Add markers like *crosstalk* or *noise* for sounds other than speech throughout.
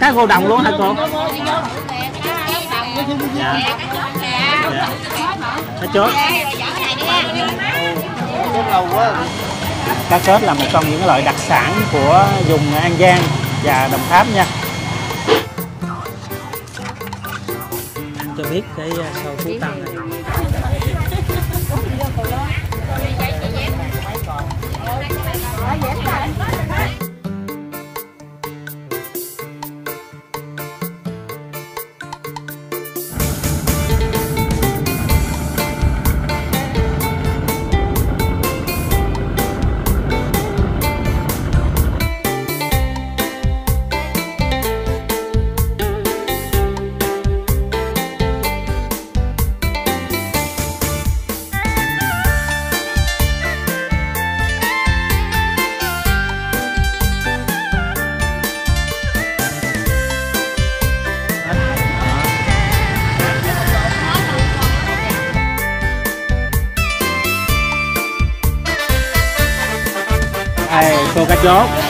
cá gô đồng luôn hả cô? Dạ. Dạ. Dạ. Cá chốt cá chốt là một trong những loại đặc sản của vùng an giang và đồng tháp nha. Anh cho biết cái à, sâu phú tăng này. tô cá chốt.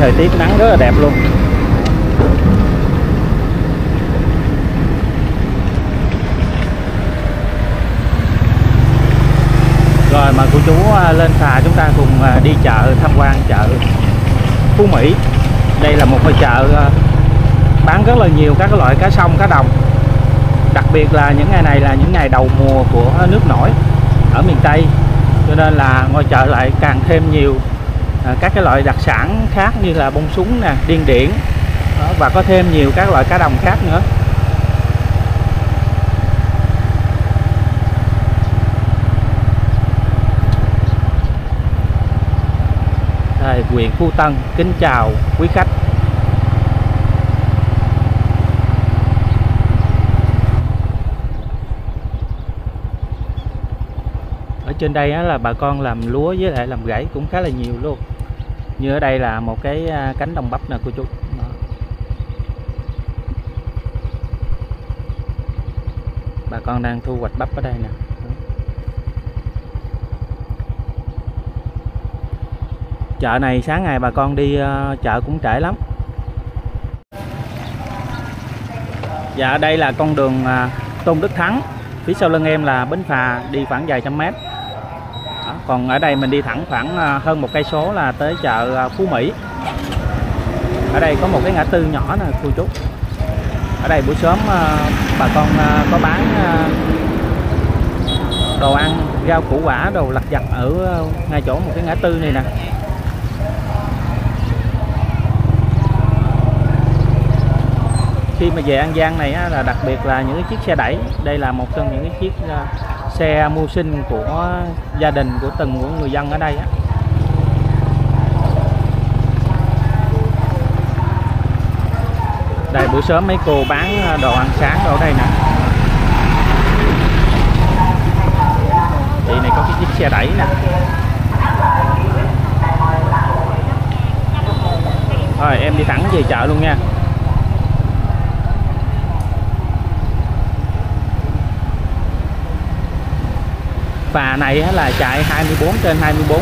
Thời tiết nắng rất là đẹp luôn. Rồi, mà cô chú à, lên phà chúng ta cùng à, đi chợ, tham quan chợ Phú Mỹ. Đây là một ngôi chợ à, bán rất là nhiều các loại cá sông, cá đồng. Đặc biệt là những ngày này là những ngày đầu mùa của nước nổi ở miền Tây. Cho nên là ngôi chợ lại càng thêm nhiều à, các cái loại đặc sản khác như là bông súng nè điên điển đó, và có thêm nhiều các loại cá đồng khác nữa. Đây, huyện Phú Tân kính chào quý khách. Trên đây á, là bà con làm lúa với lại làm rẫy cũng khá là nhiều luôn. Như ở đây là một cái à, cánh đồng bắp nè cô chú. Đó. bà con đang thu hoạch bắp ở đây nè. Chợ này sáng ngày bà con đi à, chợ cũng trễ lắm. Dạ đây là con đường à, Tôn Đức Thắng phía sau lưng em là bến phà đi khoảng vài trăm mét còn ở đây mình đi thẳng khoảng à, hơn một cây số là tới chợ à, Phú Mỹ. Ở đây có một cái ngã tư nhỏ nè cô chú ở đây buổi sớm à, bà con có bán đồ ăn rau củ quả đồ lặt vặt ở ngay chỗ một cái ngã tư này nè. Khi mà về An Giang này á, là đặc biệt là những cái chiếc xe đẩy. Đây là một trong những cái chiếc xe mưu sinh của gia đình của từng của người dân ở đây á. đây, buổi sớm mấy cô bán đồ ăn sáng ở đây nè. Chị này có cái chiếc xe đẩy nè. Rồi em đi thẳng về chợ luôn nha. Phà này là chạy 24 trên 24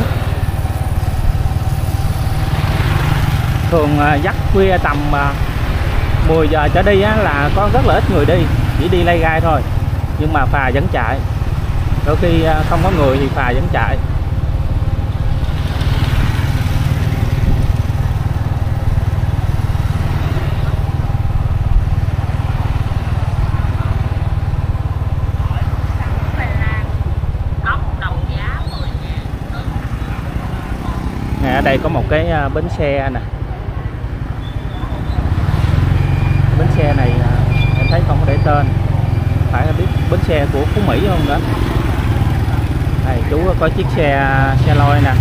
thường à, dắt khuya tầm à, 10 giờ trở đi là có rất là ít người đi, chỉ đi lay gai thôi. Nhưng mà phà vẫn chạy. Đôi khi à, không có người thì phà vẫn chạy Nè, ở đây có một cái à, bến xe nè. Bến xe này à, em thấy không có để tên. Phải biết bến xe của Phú Mỹ không nữa đây chú có chiếc xe xe lôi nè.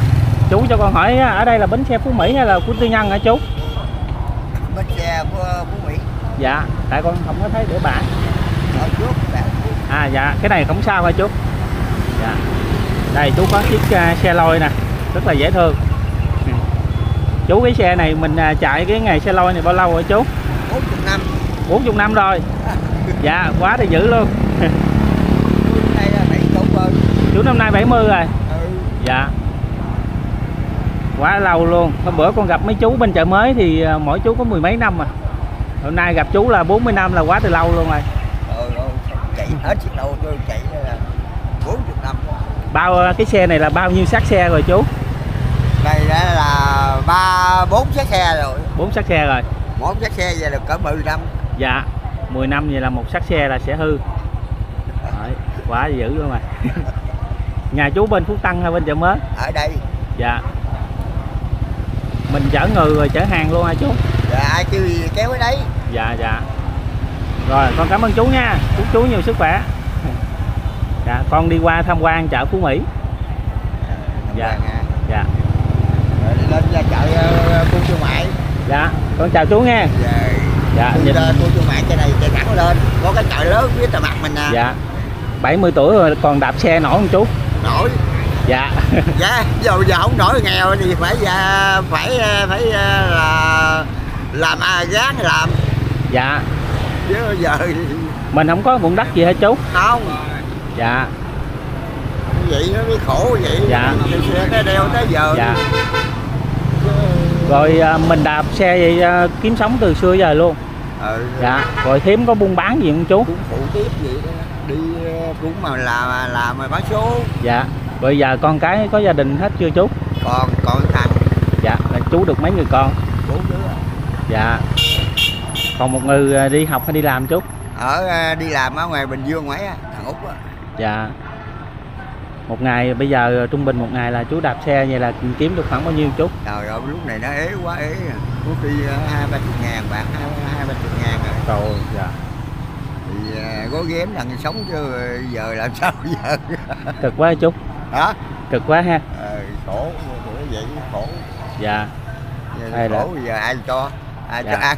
Chú cho con hỏi ở đây là bến xe Phú Mỹ hay là của tư nhân hả chú? Bến xe của Phú Mỹ. Dạ tại con không có thấy để bạn à dạ cái này không sao hả chú? Dạ. Đây chú có chiếc à, xe lôi nè rất là dễ thương. Chú cái xe này mình à, chạy cái ngày xe lôi này bao lâu rồi chú? 40 năm. 40 năm rồi. *laughs* Dạ quá thì dữ luôn. Chú năm nay 70 rồi. Ừ. dạ. Quá lâu luôn. Hôm bữa con gặp mấy chú bên chợ mới thì à, mỗi chú có mười mấy năm mà hôm nay gặp chú là 40 năm là quá từ lâu luôn rồi. Chạy hết chiếc đầu tôi chạy là 40 năm. Bao à, cái xe này là bao nhiêu xác xe rồi chú đây đã là ba bốn chiếc xe rồi. Bốn xác xe rồi. Mỗi chiếc xe về được cỡ 10 năm. Dạ 10 năm vậy là một xác xe là sẽ hư. Đấy, quá dữ luôn mà. *laughs* Nhà chú bên Phú Tân hay bên chợ mới? Ở đây. Dạ. Mình chở người rồi chở hàng luôn hả chú? Dạ, ai kêu gì kéo ở đấy. Dạ dạ. Rồi con cảm ơn chú nha. Chúc chú nhiều sức khỏe. *laughs* Dạ con đi qua tham quan chợ Phú Mỹ. Dạ. Dạ. dạ Rồi đi lên ra chợ ờ, khu thương mại. Dạ con chào chú nha dạ. Dạ ờ, khu thương mại trên này chạy thẳng lên. Có cái chợ lớn phía tà mặt mình nè. Dạ. 70 tuổi rồi còn đạp xe nổi không chú nổi. Dạ. *laughs* Dạ giờ giờ không nổi nghèo thì phải dạ, phải phải ờ, là làm à, gán làm. Dạ. Chứ giờ mình không có bụng đất gì hết chú. Không. Dạ. Vậy nó mới khổ vậy. Dạ. Xe tới đeo tới giờ. Dạ rồi à, mình đạp xe vậy à, kiếm sống từ xưa giờ luôn. Ừ, dạ rồi thím có buôn bán gì không chú? Cũng phụ tiếp vậy đó. Đi ờ, cũng mà làm làm mà bán số. Dạ rồi giờ con cái có gia đình hết chưa chú? Còn còn thằng. Dạ là chú được mấy người con? Bốn đứa. Dạ. Còn một người à, đi học hay đi làm chú? Ở đi làm ở ngoài bình dương ngoài á thằng út á. Dạ một ngày bây giờ trung bình một ngày là chú đạp xe vậy là kiếm được khoảng bao nhiêu chú? Trời ơi lúc này nó ế quá ế. À. có khi ờ, hai ba chục ngàn bạn hai ba chục ngàn rồi. Rồi dạ. Thì có ghém thằng sống chứ giờ làm sao giờ? *laughs* Cực quá chú. Hả? Cực quá ha. Ờ, khổ vậy khổ. Dạ. Giờ Hay là- khổ giờ ai cho ai Dạ. cho ăn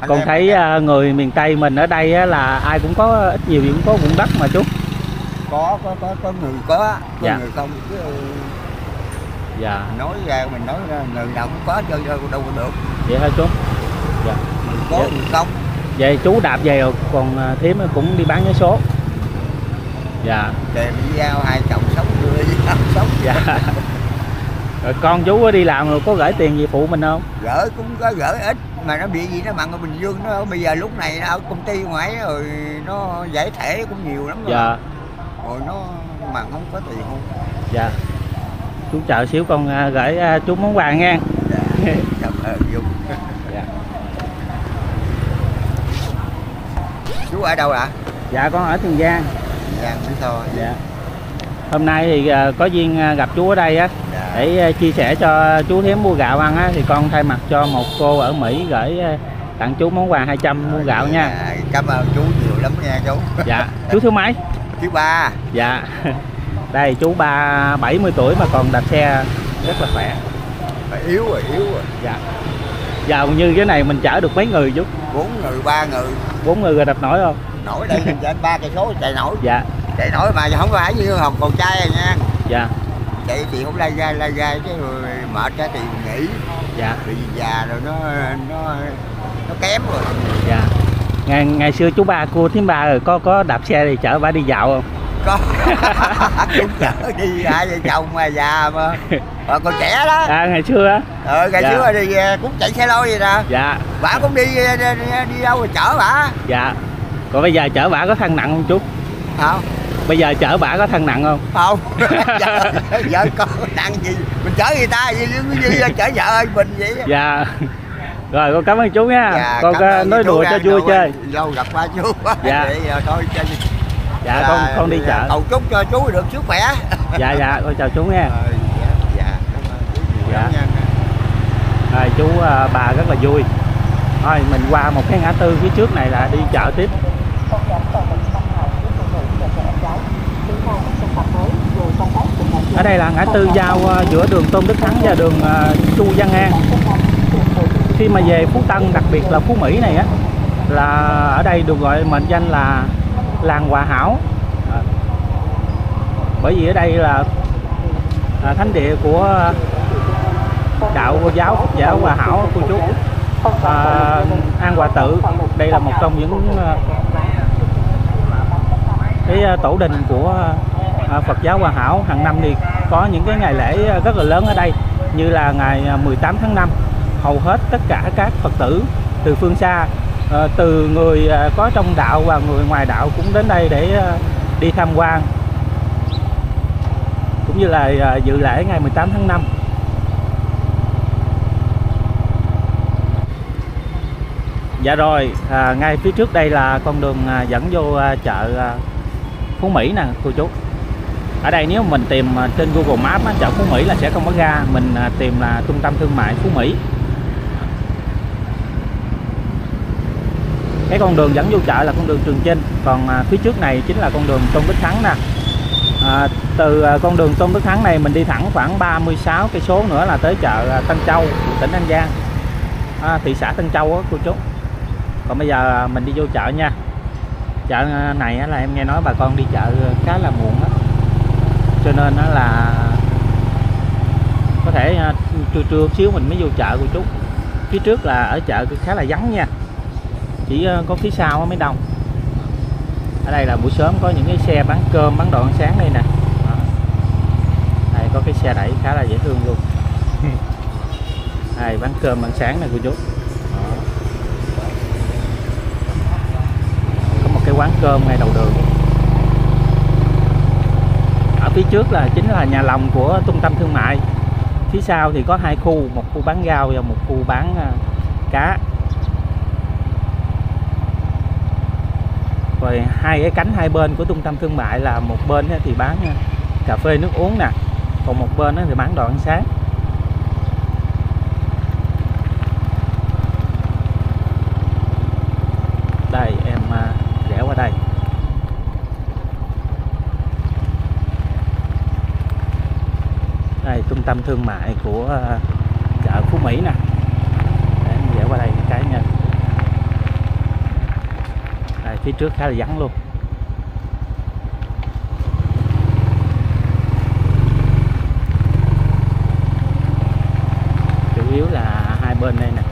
*laughs* con thấy à, người miền tây mình ở đây là ai cũng có ít nhiều gì cũng có vùng đất mà chú có có có có người có có Dạ. người không chứ dạ. Nói ra mình nói ra người nào cũng có chơi đâu đâu có được. Vậy hả chú. Dạ. Người có Dạ. người không. Vậy chú đạp về rồi còn à, thím cũng đi bán vé số. Dạ. Với giao hai chồng sống đưa với nhau *laughs* sống. Dạ. *laughs* Rồi con chú có đi làm rồi có gửi tiền gì phụ mình không? Gỡ cũng có gỡ ít mà nó bị gì nó mặn ở bình dương nó bây giờ lúc này nó ở công ty ngoại rồi nó giải thể cũng nhiều lắm rồi, dạ rồi nó mà không có tiền không? Dạ. Chú chờ xíu con à, gửi à, chú món quà nha. Dạ, cảm ơn dung. Dạ. chú ở đâu ạ? Dạ con ở tiền giang. Dạ biết thôi. Dạ. Hôm nay thì à, có duyên à, gặp chú ở đây á. Dạ. để à, chia sẻ cho chú thím mua gạo ăn á thì con thay mặt cho một cô ở Mỹ gửi à, tặng chú món quà 200 mua gạo nha. Dạ, cảm ơn chú nhiều lắm nha chú. Dạ. Chú thứ mấy thứ ba. Dạ. *laughs* Đây chú ba 70 tuổi mà còn đạp xe rất là khỏe. Phải yếu rồi yếu rồi. Dạ. Giờ như cái này mình chở được mấy người chú? Bốn người ba người. Bốn người rồi đạp nổi không? Nổi đây mình *laughs* chạy ba cây số chạy nổi. Dạ. Chạy nổi mà không phải như học còn trai rồi nha. Dạ. Chạy thì không lai gai lai gai chứ rồi mệt ra thì nghỉ. Dạ. Bị già rồi nó nó nó kém rồi. Dạ ngày ngày xưa chú ba cô thím ba rồi có có đạp xe thì chở bà đi dạo không? Có. *laughs* Cũng chở đi hai vợ chồng mà già mà. Mà còn trẻ đó. À ngày xưa á? Ờ ngày Dạ. xưa thì ờ, cũng chạy xe lôi vậy nè. Dạ. Bà cũng đi đi, đi, đi đâu rồi chở bà? Dạ. Còn bây giờ chở bà có thân nặng không chú? Không bây giờ chở bà có thân nặng không? Không. *laughs* Vợ, vợ con nặng gì? Mình chở người ta gì như, như chở vợ mình vậy dạ rồi con cảm ơn chú nha. Dạ, con cảm ờ, ơn nói đùa cho vui chơi. lâu gặp ba chú quá. Dạ. *laughs* vậy rồi thôi cho dạ con con đi chợ. cầu chúc cho chú được sức khỏe. *laughs* Dạ dạ con chào chú nha. Ờ, dạ dạ cảm ơn chú nhiều Dạ. nha. Rồi chú ờ, bà rất là vui. Thôi mình qua một cái ngã tư phía trước này là đi chợ tiếp. Ở đây là ngã tư giao ờ, giữa đường Tôn Đức Thắng và đường ờ, Chu Văn An khi mà về Phú Tân đặc biệt là Phú Mỹ này á là ở đây được gọi mệnh danh là làng Hòa Hảo. À, bởi vì ở đây là à, thánh địa của đạo giáo Phật giáo Hòa Hảo cô chú. À, An Hòa Tự đây là một trong những à, cái à, tổ đình của à, Phật giáo Hòa Hảo. Hàng năm thì có những cái ngày lễ rất là lớn ở đây như là ngày 18 tháng 5 hầu hết tất cả các Phật tử từ phương xa ờ, từ người ờ, có trong đạo và người ngoài đạo cũng đến đây để ờ, đi tham quan cũng như là dự lễ ngày 18 tháng 5 Dạ rồi, à, ngay phía trước đây là con đường à, dẫn vô à, chợ à, Phú Mỹ nè cô chú. Ở đây nếu mình tìm à, trên Google Maps á, chợ Phú Mỹ là sẽ không có ra, mình à, tìm là trung tâm thương mại Phú Mỹ. Cái con đường dẫn vô chợ là con đường Trường Chinh, còn à, phía trước này chính là con đường Tôn Đức Thắng nè. À, từ à, con đường Tôn Đức Thắng này mình đi thẳng khoảng 36 cây số nữa là tới chợ à, Tân Châu, tỉnh An Giang. À, thị xã Tân Châu á cô chú. Còn bây giờ à, mình đi vô chợ nha. Chợ à, này á là em nghe nói bà con đi chợ khá là muộn á. Cho nên nó là có thể à, trưa trưa xíu mình mới vô chợ của chú. Phía trước là ở chợ khá là vắng nha chỉ à, có phía sau mới đông ở đây là buổi sớm có những cái xe bán cơm bán đồ ăn sáng đây nè. Đó. đây có cái xe đẩy khá là dễ thương luôn. *laughs* Đây bán cơm ăn sáng này cô chú. Có một cái quán cơm ngay đầu đường. Ở phía trước là chính là nhà lòng của trung tâm thương mại. Phía sau thì có hai khu một khu bán rau và một khu bán à, cá rồi hai cái cánh hai bên của trung tâm thương mại là một bên thì bán à, cà phê nước uống nè, còn một bên thì bán đồ ăn sáng. Đây, em à, rẽ qua đây. Đây, trung tâm thương mại của à, chợ Phú Mỹ nè Để em rẽ qua đây một cái nha đây phía trước khá là vắng luôn. Chủ yếu là hai bên đây nè.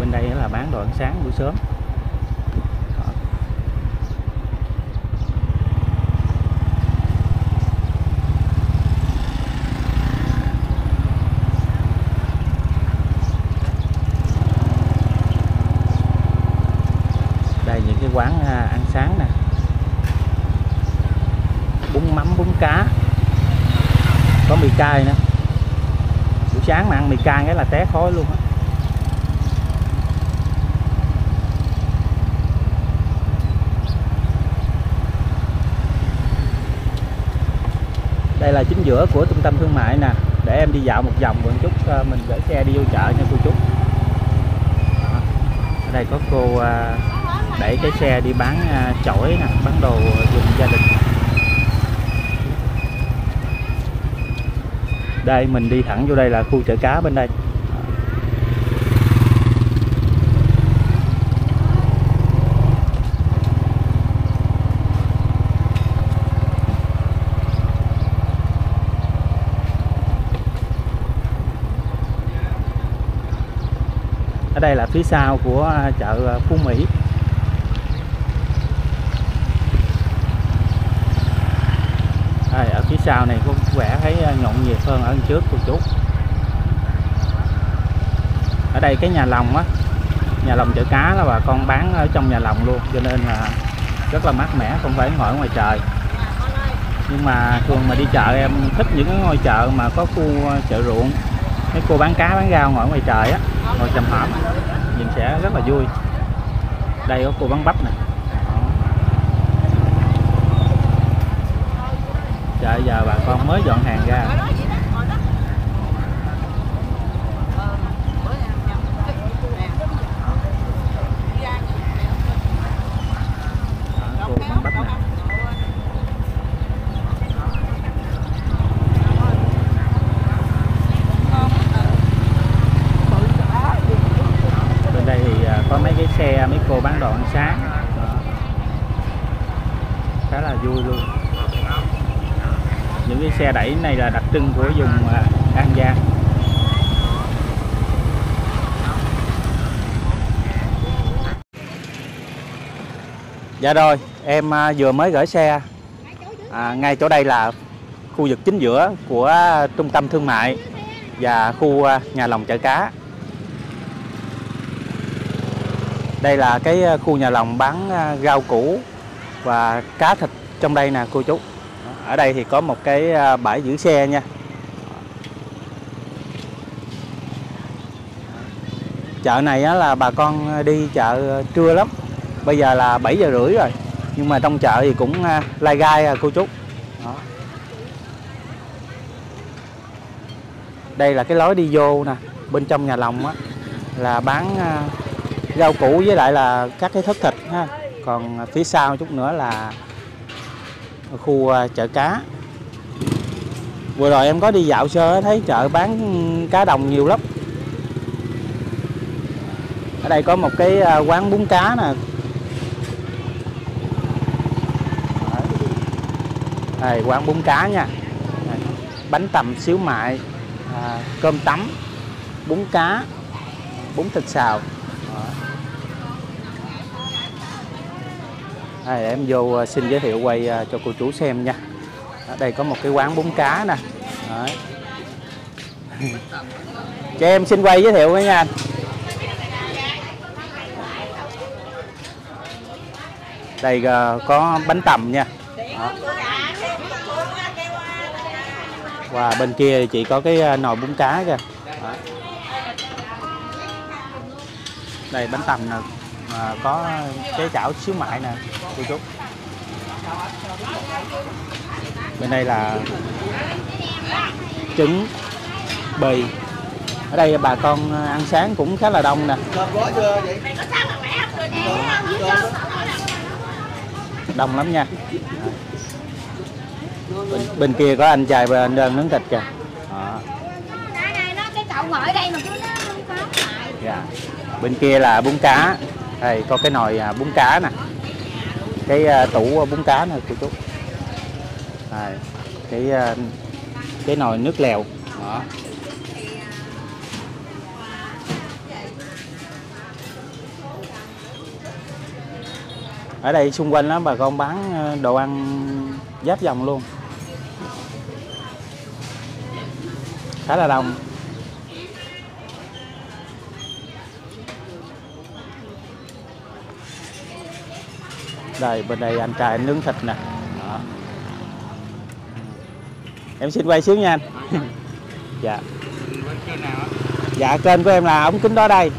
Bên đây là bán đồ ăn sáng buổi sớm Đó. đây những cái quán à, ăn sáng nè bún mắm bún cá có mì cay nữa. Buổi sáng mà ăn mì cay cái là té khói luôn á. Đây là chính giữa của trung tâm thương mại nè. Để em đi dạo một vòng một chút ờ, mình gửi xe đi vô chợ nha cô chú. Ở đây có cô ờ, đẩy cái xe đi bán ờ, chổi nè, bán đồ dùng gia đình. Đây mình đi thẳng vô đây là khu chợ cá bên đây. Ở đây là phía sau của à, chợ à, Phú Mỹ. Đây, ở phía sau này có vẻ thấy ờ, nhộn nhịp hơn ở trước một chút. ở đây cái nhà lòng á, nhà lòng chợ cá là bà con bán ở trong nhà lòng luôn, cho nên là rất là mát mẻ, không phải ngồi ngoài trời nhưng mà thường mà đi chợ, em thích những cái ngôi chợ mà có khu ờ, chợ ruộng mấy cô bán cá, bán rau ngồi ngoài trời á, ngồi chầm hòm nhìn sẽ rất là vui đây có cô bán bắp này Đó. chợ giờ bà con mới dọn hàng ra Đó, cô bán bắp nè bên đây thì à, có mấy cái xe mấy cô bán đồ ăn sáng Đó. khá là vui luôn cái này là đặc trưng của vùng à, An Giang. Dạ rồi em à, vừa mới gửi xe. À, ngay chỗ đây là khu vực chính giữa của trung tâm thương mại và khu à, nhà lòng chợ cá. Đây là cái khu nhà lòng bán rau củ và cá thịt trong đây nè cô chú ở đây thì có một cái à, bãi giữ xe nha. Chợ này là bà con đi chợ trưa lắm. Bây giờ là 7 giờ rưỡi rồi nhưng mà trong chợ thì cũng à, lai gai à, cô chú. Đó. đây là cái lối đi vô nè bên trong nhà lòng á là bán à, rau củ với lại là các cái thức thịt ha. Còn phía sau chút nữa là khu à, chợ cá. Vừa rồi em có đi dạo sơ thấy chợ bán cá đồng nhiều lắm. Ở đây có một cái à, quán bún cá nè. Đây quán bún cá nha. Bánh tằm xíu mại à, cơm tấm bún cá bún thịt xào Đó. Đây, để em vô à, xin giới thiệu quay à, cho cô chú xem nha ở đây có một cái quán bún cá nè Đấy. *laughs* cho em xin quay giới thiệu với nha anh đây à, có bánh tằm nha Đó. và bên kia chị có cái nồi bún cá kìa Đó. đây bánh tằm nè à, có cái chảo xíu mại nè cô chú. Bên đây là trứng bì. Ở đây bà con ăn sáng cũng khá là đông nè. Đông lắm nha. Bên, bên kia có anh trai bên đơn nướng thịt kìa. Dạ. bên kia là bún cá đây có cái nồi à, bún cá nè. Cái à, tủ à, bún cá nè cô chú. Đây, cái cái nồi nước lèo. Đó. Ở đây xung quanh đó bà con bán đồ ăn giáp dòng luôn. Khá là đông. Đây, bên đây anh trai anh nướng thịt nè. Đó. em xin quay xíu nha anh. *laughs* Dạ. Dạ kênh của em là ống kính đó đây.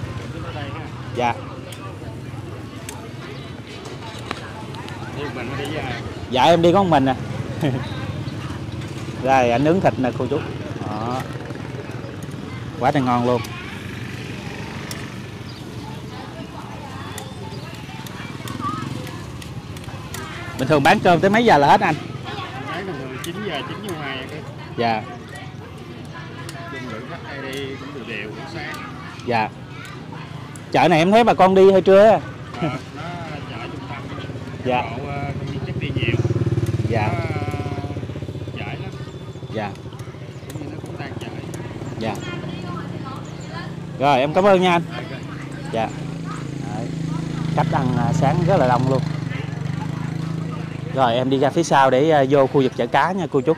Dạ. Dạ em đi có một mình nè. *laughs* Đây, anh nướng thịt nè, cô chú. Đó. Quá là ngon luôn. Bình thường bán cơm tới mấy giờ là hết anh Bán thường thường 9 giờ 9 giờ 2 cái dạ dung lượng khách hay đi cũng đều đều cũng sáng. dạ chợ này em thấy bà con đi hơi trưa á. Ờ, nó chợ trung tâm. Dạ. Bộ ờ, đi nhiều. dạ Nó ờ, chợ lắm. dạ Cũng như nó cũng chợ. dạ rồi em cảm ơn nha anh dạ Đấy. khách ăn à, sáng rất là đông luôn rồi, em đi ra phía sau để ờ, vô khu vực chợ cá nha cô chú.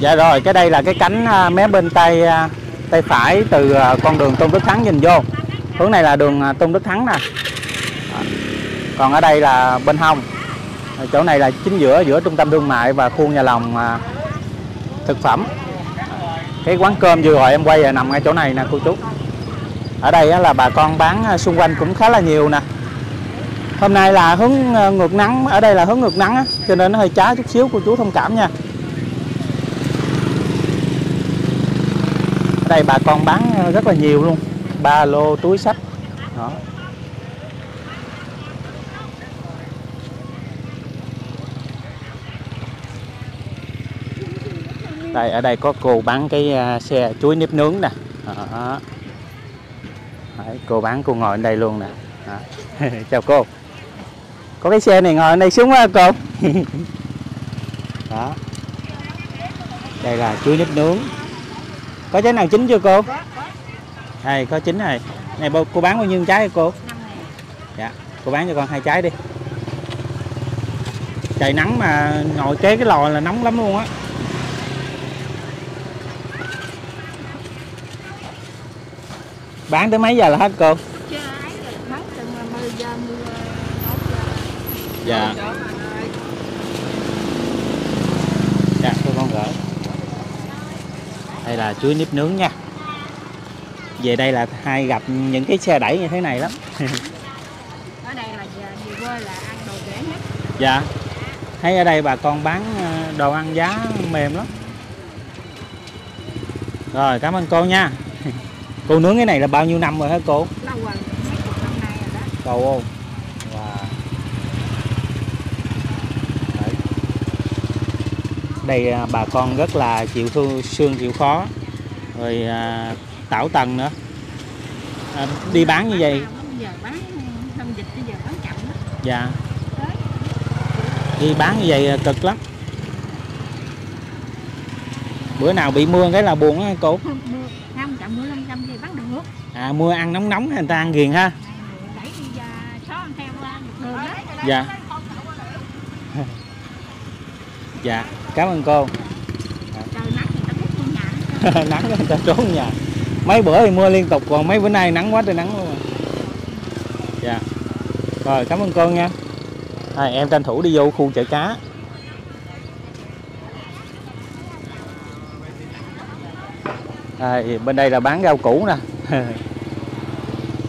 Dạ rồi, cái đây là cái cánh ờ, mé bên tay ờ, tay phải từ con đường tôn đức thắng nhìn vô. Hướng này là đường tôn đức thắng nè. Còn ở đây là bên hông. Chỗ này là chính giữa giữa trung tâm thương mại và khu nhà lòng thực phẩm. Cái quán cơm vừa rồi em quay là nằm ngay chỗ này nè cô chú ở đây là bà con bán à, xung quanh cũng khá là nhiều nè. Hôm nay là hướng à, ngược nắng ở đây là hướng ngược nắng á, cho nên nó hơi trái chút xíu cô chú thông cảm nha. Ở đây bà con bán à, rất là nhiều luôn ba lô túi sách đó. Đây ở đây có cô bán cái xe chuối nếp nướng nè. Đó. Đấy, cô bán cô ngồi ở đây luôn nè. *laughs* Chào cô. Có cái xe này ngồi ở đây xuống quá cô. *laughs* Đó. Đây là chuối nếp nướng có trái nào chín chưa cô? Này có chín này này cô bán bao nhiêu trái hả cô? Dạ cô bán cho con hai trái đi. Trời nắng mà ngồi kế cái lò là nóng lắm luôn á. Bán tới mấy giờ là hết cô? Chưa ấy rồi mất từ 10 giờ 11 giờ. dạ. Dạ cô con gửi. Đây là chuối nếp nướng nha. Về đây là hay gặp những cái xe đẩy như thế này lắm. *laughs* Ở đây là về về quê là ăn đồ rẻ nhất. Dạ. Thấy ở đây bà con bán ờ, đồ ăn giá mềm lắm. Rồi cảm ơn cô nha cô nướng cái này là bao nhiêu năm rồi hả cô? Lâu rồi mấy chục năm nay rồi đó. Cầu không? Wow. Đấy. đây à, bà con rất là chịu thương xương chịu khó. Rồi à, tảo tần nữa. À, đi bán như vậy? Giờ bán không dịch bây giờ bán chậm đó dạ. Đi bán như vậy à, cực lắm. Bữa nào bị mưa cái là buồn á cô năm thì bán được. À mưa ăn nóng nóng người ta ăn ghiền ha? Đẩy đi ra xó ăn theo ăn được đường đó. Dạ. *laughs* Dạ cảm ơn cô. Nắng *laughs* người ta trốn nhà. Mấy bữa thì mưa liên tục còn mấy bữa nay nắng quá trời nắng luôn à. dạ. Rồi cảm ơn cô nha. À, em tranh thủ đi vô khu chợ cá à, bên đây là bán rau củ nè.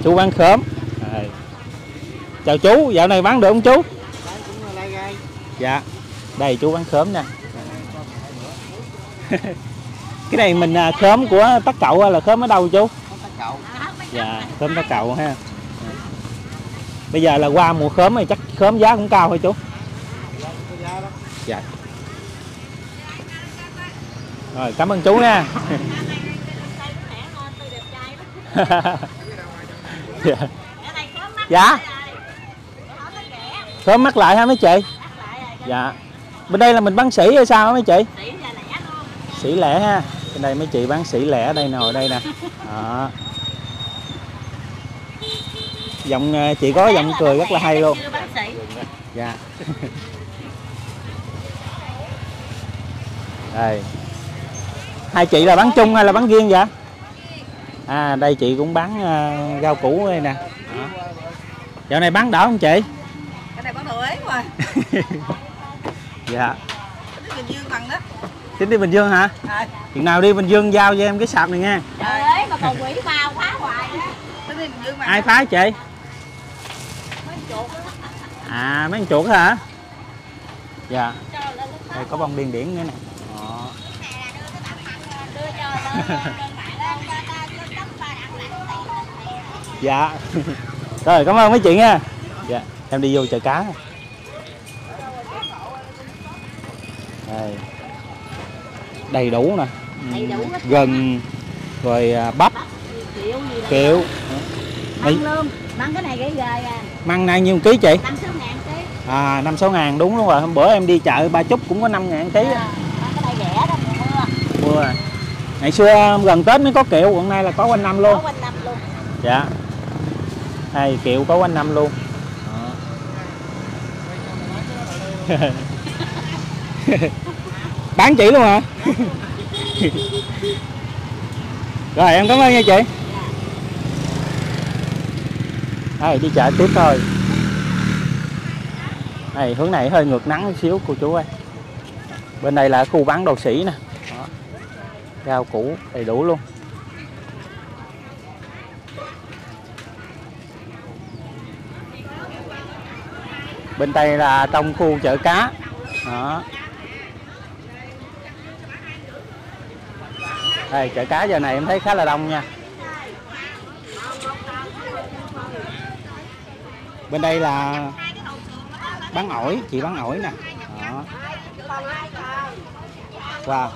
Chú bán khóm. À. chào chú dạo này bán được không chú? Dạ. Đây chú bán khóm nha. *laughs* Cái này mình à, khóm của tất cậu hay là khóm ở đâu chú? Dạ khóm tất cậu ha. Bây giờ là qua mùa khóm thì chắc khóm giá cũng cao thôi chú. Dạ. Rồi cảm ơn chú nha *laughs* *laughs* dạ. dạ? Khóm mắc lại hả mấy chị? Dạ. Bên đây là mình bán sỉ hay sao hả mấy chị? Sỉ lẻ ha. Bên đây mấy chị bán sỉ lẻ đây nè đây nè. À. giọng ờ, chị có giọng cười rất là hay luôn. Dạ. Đây. Hai chị là bán chung hay là bán riêng vậy? À đây chị cũng bán ờ, rau củ đây nè. Đó. dạo này bán đỡ không chị? Cái này bán đồ ấy mà *laughs* dạ. Cái bình dương bằng đó. Tính đi bình dương hả? À, chừng nào đi bình dương giao cho em cái sạp này nha trời ơi mà còn quỷ bao phá hoài á. Cái đi bình dương bằng ai phá chị? À mấy con chuột hả? Dạ. Đây có bông điên điển nữa nè. Đó. *laughs* dạ. *laughs* Rồi cảm ơn mấy chị nha. Dạ. Em đi vô chợ cá. Đây. Đầy đủ nè. Đầy đủ hết. gần rồi à, bắp. Kiểu ăn luôn. Bán cái này cái ghê à. Măng này nhiêu ký chị? Năm sáu ngàn ký. À năm sáu ngàn đúng luôn rồi. Hôm bữa em đi chợ ba chút cũng có 5 ngàn ký á. À, cái này rẻ đó mùa mưa. Mưa à. ngày xưa gần tết mới có kiệu còn nay là có quanh năm có luôn quanh năm luôn. Dạ hay kiệu có quanh năm luôn. *laughs* Bán chỉ luôn hả? *laughs* Rồi em cảm ơn nha chị. Đây đi chợ tiếp thôi. Này hướng này hơi ngược nắng một xíu cô chú ơi. Bên đây là khu bán đồ sỉ nè. Rau củ đầy đủ luôn bên đây là trong khu chợ cá. Đó. Đây, chợ cá giờ này em thấy khá là đông nha. Bên đây là bán ổi, chị bán ổi nè. Đó. Wow.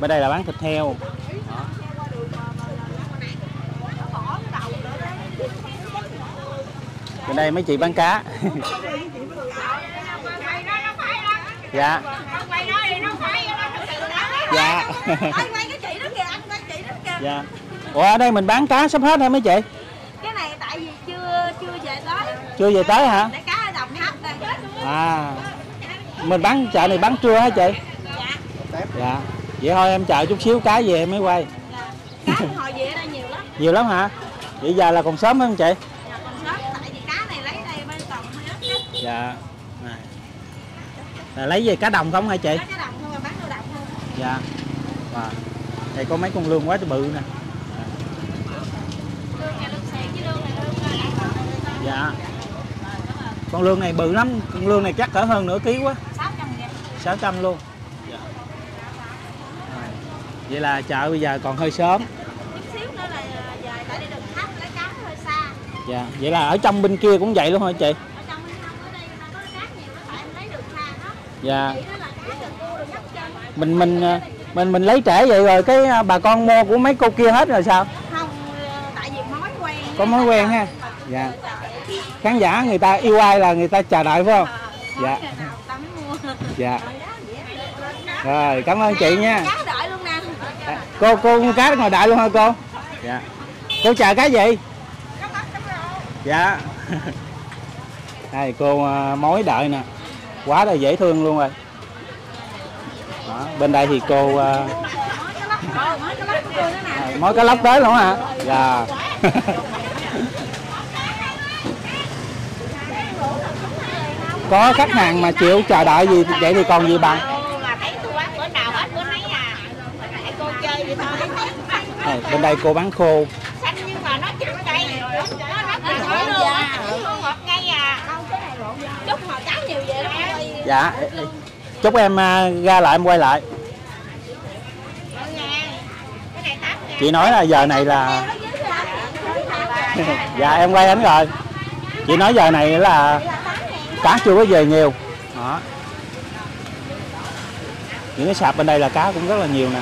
Bên đây là bán thịt heo Đó. bên đây mấy chị bán cá. Dạ. Dạ. Dạ. Ủa ở đây mình bán cá sắp hết hả mấy chị? Cái này tại vì chưa chưa về tới. Chưa về tới hả? Để cá ở đồng đây. À. Mình bán chợ này bán trưa hả chị? Dạ. Dạ. Vậy thôi em chờ chút xíu cá về em mới quay. Cá hồi về ở đây nhiều lắm. Nhiều lắm hả? Vậy giờ là còn sớm không chị Dạ, còn sớm tại vì cá này lấy đây bên còn hơi ít nhất dạ này. Là lấy về cá đồng không hả chị? Cái đồng không bán đồ đồng không dạ. Wow. đây có mấy con lương quá trời bự nè. Dạ. Con lương này bự lắm con lương này chắc cỡ hơn nửa ký quá. Sáu trăm nghìn 600 luôn. Dạ. Rồi. vậy là chợ bây giờ còn hơi sớm. Cá xa. Dạ. Vậy là ở trong bên kia cũng vậy luôn hả chị chân mình mình ờ, mình mình lấy trễ vậy rồi cái ờ, bà con mua của mấy cô kia hết rồi sao? Không ờ, tại vì mối quen có mối quen ha? Dạ. Khán giả người ta yêu ai là người ta chờ đợi phải không? Dạ. tắm mua. Dạ. Rồi cảm ơn chị nha. À, cô cô mua cá ngồi đại luôn hả cô? Dạ. Cô chờ cái gì? Dạ. *laughs* Đây cô à, mối đợi nè quá là dễ thương luôn rồi. Đó, bên đây thì cô à, uh, mới cái cá lóc tới luôn hả? Dạ. *laughs* Có khách hàng mà chịu chờ đợi gì vậy thì còn gì bằng? À bên đây cô bán khô Xanh nhưng mà nó chặt cây Nó rất là ngọt luôn á Nó ngọt ngay à Chút mà cá nhiều vậy đó thôi dạ. Chúc em à, ra lại, em quay lại. Chị nói là giờ này là *laughs* dạ em quay ảnh rồi. Chị nói giờ này là cá chưa có về nhiều. Đó. Những cái sạp bên đây là cá cũng rất là nhiều nè.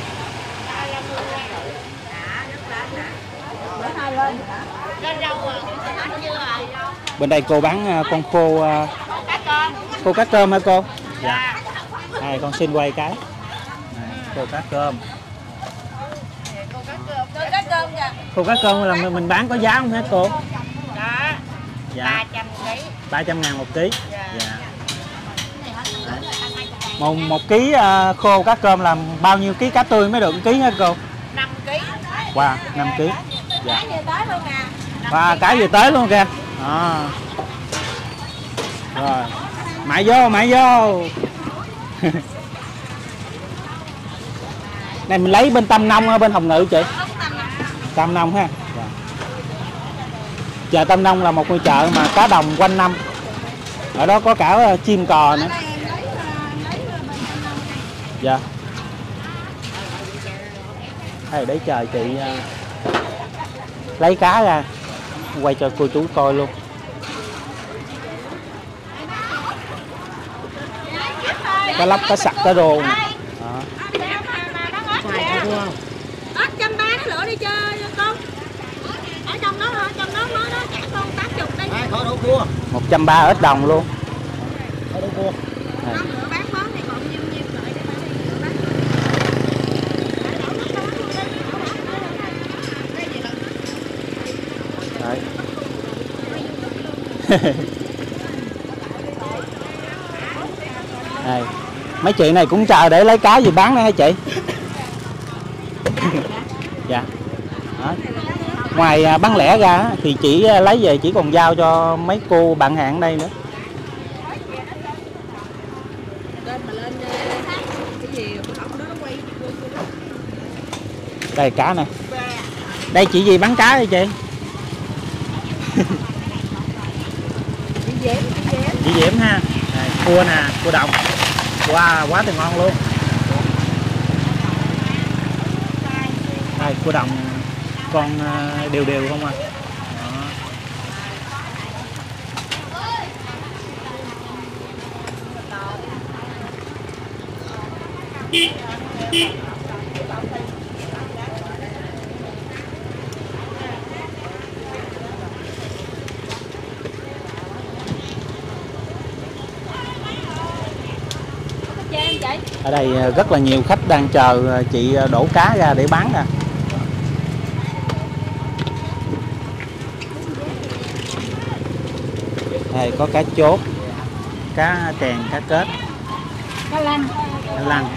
Bên đây cô bán à, con khô à, à, Cá cơm hả cô? Dạ. Đây con xin quay cái. Này, khô cá cơm Cô cá cơm. Cô cá cơm là mình bán có giá không hả cô? Đó dạ. 300 ký. 300 ngàn một ký. Dạ. dạ. Một một ký à, khô cá cơm làm bao nhiêu ký cá tươi mới được một ký hả cô? 5 ký. Wow 5 ký. Dạ. Cá về tới luôn nè và cá về tới luôn kìa. À. rồi mãi vô mãi vô. *laughs* Này mình lấy bên tâm nông hay bên hồng ngự chị. Tâm nông ha. Dạ. chợ tâm nông là một ngôi chợ mà cá đồng quanh năm. Ở đó có cả ờ, chim cò nữa. dạ. Đây để chờ chị ờ, lấy cá ra. Quay cho cô chú coi luôn cá lóc cá sặc cá rô. Nè Đó. ớt trăm ba nó lựa đi chơi con. Ở trong đó ở trong đó nó nó trả con tám chục đi. Ai có đâu cua? 130 ít đồng luôn. Có đâu cua? Đây. *laughs* Mấy chị này cũng chờ để lấy cá gì bán đây hả chị? *laughs* dạ. Đó. Ngoài à, bán lẻ ra thì chỉ à, lấy về chỉ còn giao cho mấy cô bạn hàng ở đây nữa. Đây cá nè. Đây chị gì bán cá đây chị? chị diễm ha Đây, cua nè cua đồng wow quá thì ngon luôn. Đây cua đồng con à, đều đều không à Đó đây ờ, rất là nhiều khách đang chờ ờ, chị ờ, đổ cá ra để bán nè. Đây có cá chốt cá trèn cá kết. Cá lăng. Cá lăng.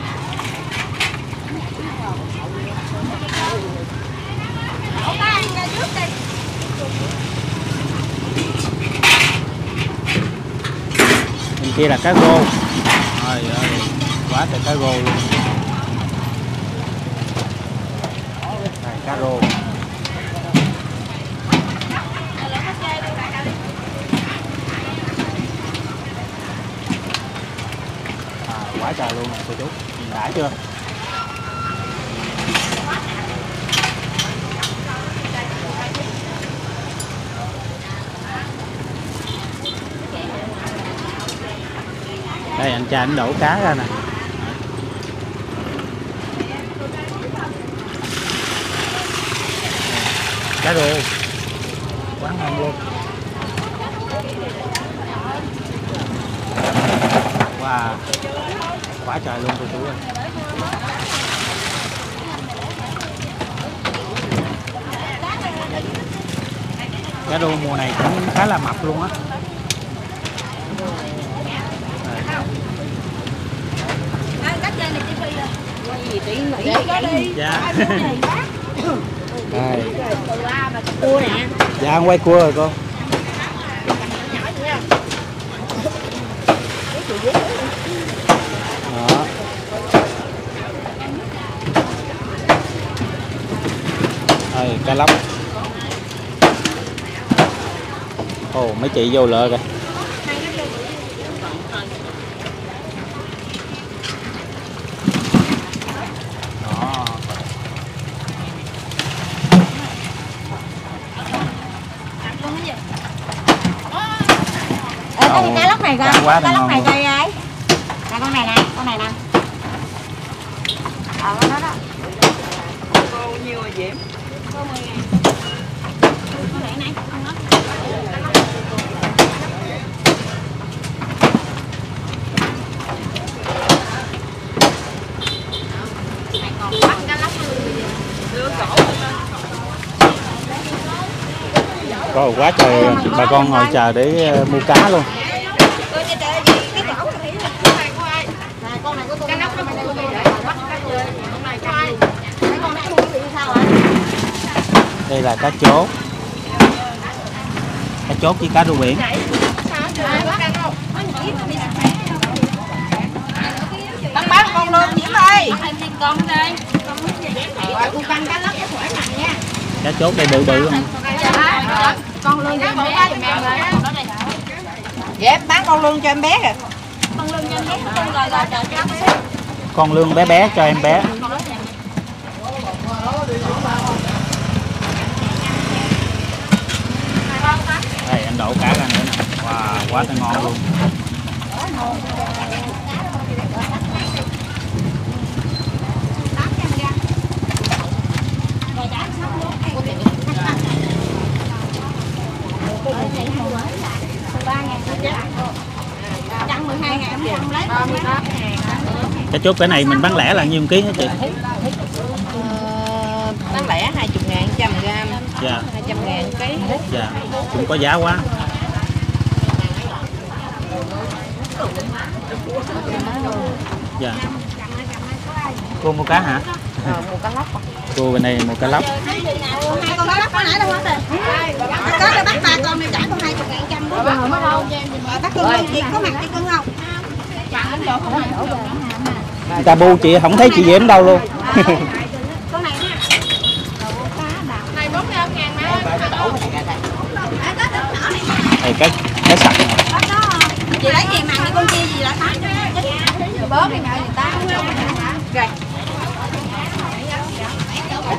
Bên kia là cá rô quá trời cá rô luôn. Này cá rô. À, quá trời luôn cô chú. Nhìn đã chưa? Đây anh trai anh đổ cá ra nè. Cá rô. Quá ngon luôn wow quá trời luôn cô chú ơi cá rô mùa này cũng khá là mập luôn á. Dạ *laughs* đây. Cua nè dạ quay cua rồi cô. Đó. Đây, cá lóc. Ồ, mấy chị vô lợ kìa đó Ê, cái cá lóc này coi Cá quá lóc ngon này luôn. nè con này nè con này nè. Ờ con đó đó. Cô nhiêu rồi diễm cô mười ngàn con này này con đó Này còn bắt cá lóc có quá trời bà con ngồi chờ để ờ, mua cá luôn Tôi cho trời gì cái gỗ này nghĩ là con này của ai? Nè con này của tôi. Cái nắp nó của tôi để bắt cái người. Con này của ai? Cái con nắp của tôi sao hả? Đây là cá chốt cá chốt với cá rô biển Bắn bán con lương Diễm ơi. Con đây. Con canh cá lóc cho khỏe mạnh nha. cá chốt đây bự bự không Con lương cho em bé giùm em rồi. Dép bán con lương cho em bé kìa. Con lương cho em bé. Con lương bé bé cho em bé đây anh đổ cá ra nữa nè. Wow quá trời ngon luôn. Trăm mười hai ngàn trăm lấy con đó. cá chốt cái này mình bán lẻ là nhiêu ký hả chị? Ờ, bán lẻ 20 ngàn trăm gram. Dạ. 200 ngàn ký. Dạ cũng có giá quá dạ cô mua cá hả ờ, một cá lóc cô bên đây mua cá lóc Hai con cá lóc có nãy đâu hết rồi. Có tôi bắt ba con đi trả con hai chục ngàn trăm mới đâu. Bắt cưng luôn chị có mặt đi cưng không? người ta bu chị không thấy chị Diễm đâu luôn Con này nha. Này 45 ngàn má ơi. À, có đứa nhỏ này nha. đây cá cá sặc nè Có đó. Chị lấy gì mà hai con chia gì là tám Bớt đi ngại người ta. Rồi.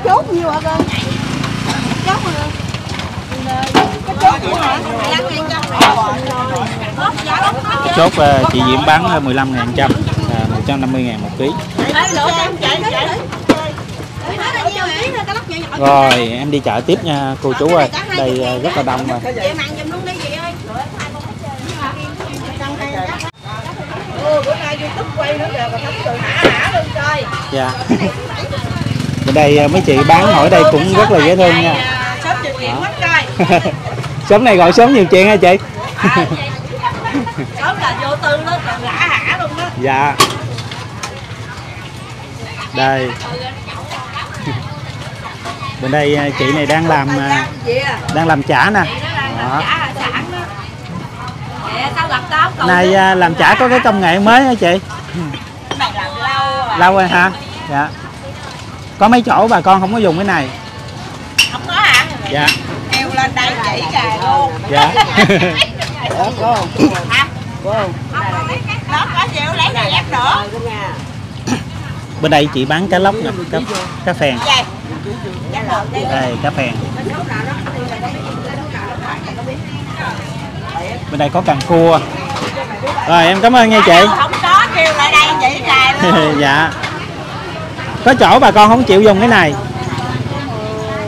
Chốt nhiêu hả con? Chốt rồi. Cái chốt của hả? 15 ngàn trăm. Bớt giá bớt hết Cá chốt ờ, chị Diễm bán ờ, 15 ngàn trăm à, 150 ngàn một ký. Rồi em đi chợ tiếp nha cô chú ơi. Đây ờ, rất là đông mà. Bữa dạ. Bên *laughs* đây ờ, mấy chị bán hỏi đây cũng rất là dễ thương nha. Sớm *laughs* này gọi sớm nhiều chuyện hả chị Sớm là vô tư đó, còn hả hả luôn đó. Dạ. Đây. *laughs* Bên đây ờ, chị này đang làm ờ, Gì à? đang làm chả nè. Đó. cầu nay làm chả có cái công nghệ mới hả chị? Lâu rồi lâu rồi hả? Dạ. Có mấy chỗ bà con không có dùng cái này? Không có hả? Dạ. Eo lên đây chỉ cài luôn. Dạ. *laughs* *laughs* Hả? Nó có chịu lấy này ép nữa *coughs* bên đây chị bán cá lóc nè cá, cá phèn. Đây cá phèn. Bên đây có càng cua. Rồi em cảm ơn nha chị. Không có kêu lại đây *laughs* luôn. Dạ. Có chỗ bà con không chịu dùng cái này.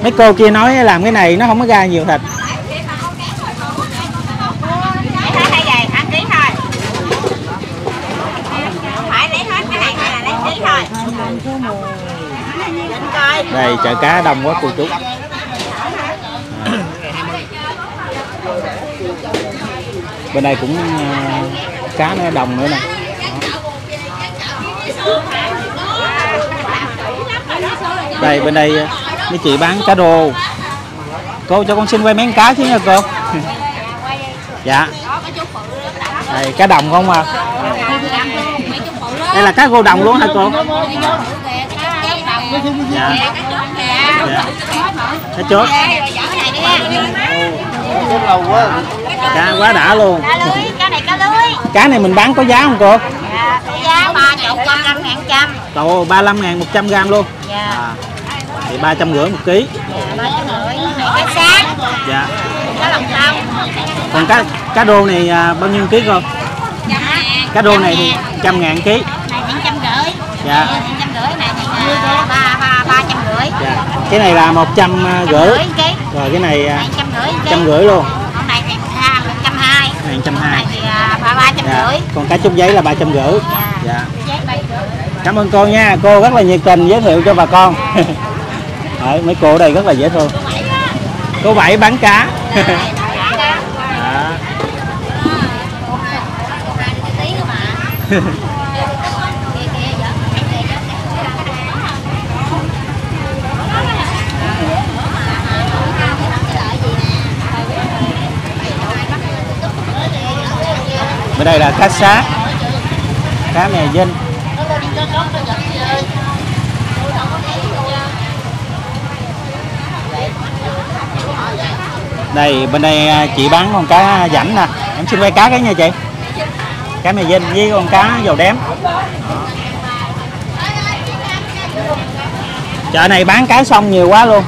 Mấy cô kia nói làm cái này nó không có ra nhiều thịt lấy hết hay vậy ăn ký thôi không phải lấy hết cái này hay là lấy ký thôi Nhìn coi đây chợ cá đông quá cô chú. *coughs* Bên đây cũng ờ, cá nó đồng nữa nè. Đây bên đây ờ, mấy chị bán cá rô. Cô cho con xin quay miếng cá chứ nha cô. *laughs* Dạ. Đây cá đồng không à? Đây là cá rô đồng luôn hả cô? Dạ. Dạ cá chốt. Cá quá. Đã luôn. Cá cái này cá lưới. Cá này mình bán có giá không cô? Dạ cái giá ba chục trăm năm ngàn trăm. Đồ 35 ngàn 100 gram luôn. Dạ. À, Thì 350 một ký. Ba trăm rưỡi. Này cá sáng Dạ. Cá lòng tông Còn cá cá rô này à, bao nhiêu ký cô? Cá rô này thì trăm ngàn ký. Này chín trăm rưỡi. Dạ. Trăm rưỡi. Này thì à, ba ba ba trăm rưỡi dạ Cái này là 150 rưỡi ký. Rồi cái này à, trăm rưỡi trăm rưỡi luôn. Con này thì à, một trăm hai. Này trăm hai. à, ba ba trăm dạ. rưỡi. Còn cá trúc giấy là 350 dạ. Dạ. Bay rưỡi. Cảm ơn cô nha. Cô rất là nhiệt tình giới thiệu cho bà con. *laughs* Đấy, Mấy cô ở đây rất là dễ thương. Cô Bảy bán cá Dạ. Bên đây là cá sát Cá mè dinh. Đây bên đây à, chị bán con cá rảnh nè. Em xin quay cá cái nha chị. Cá mè dinh với con cá dầu đém. Chợ này bán cá xong nhiều quá luôn.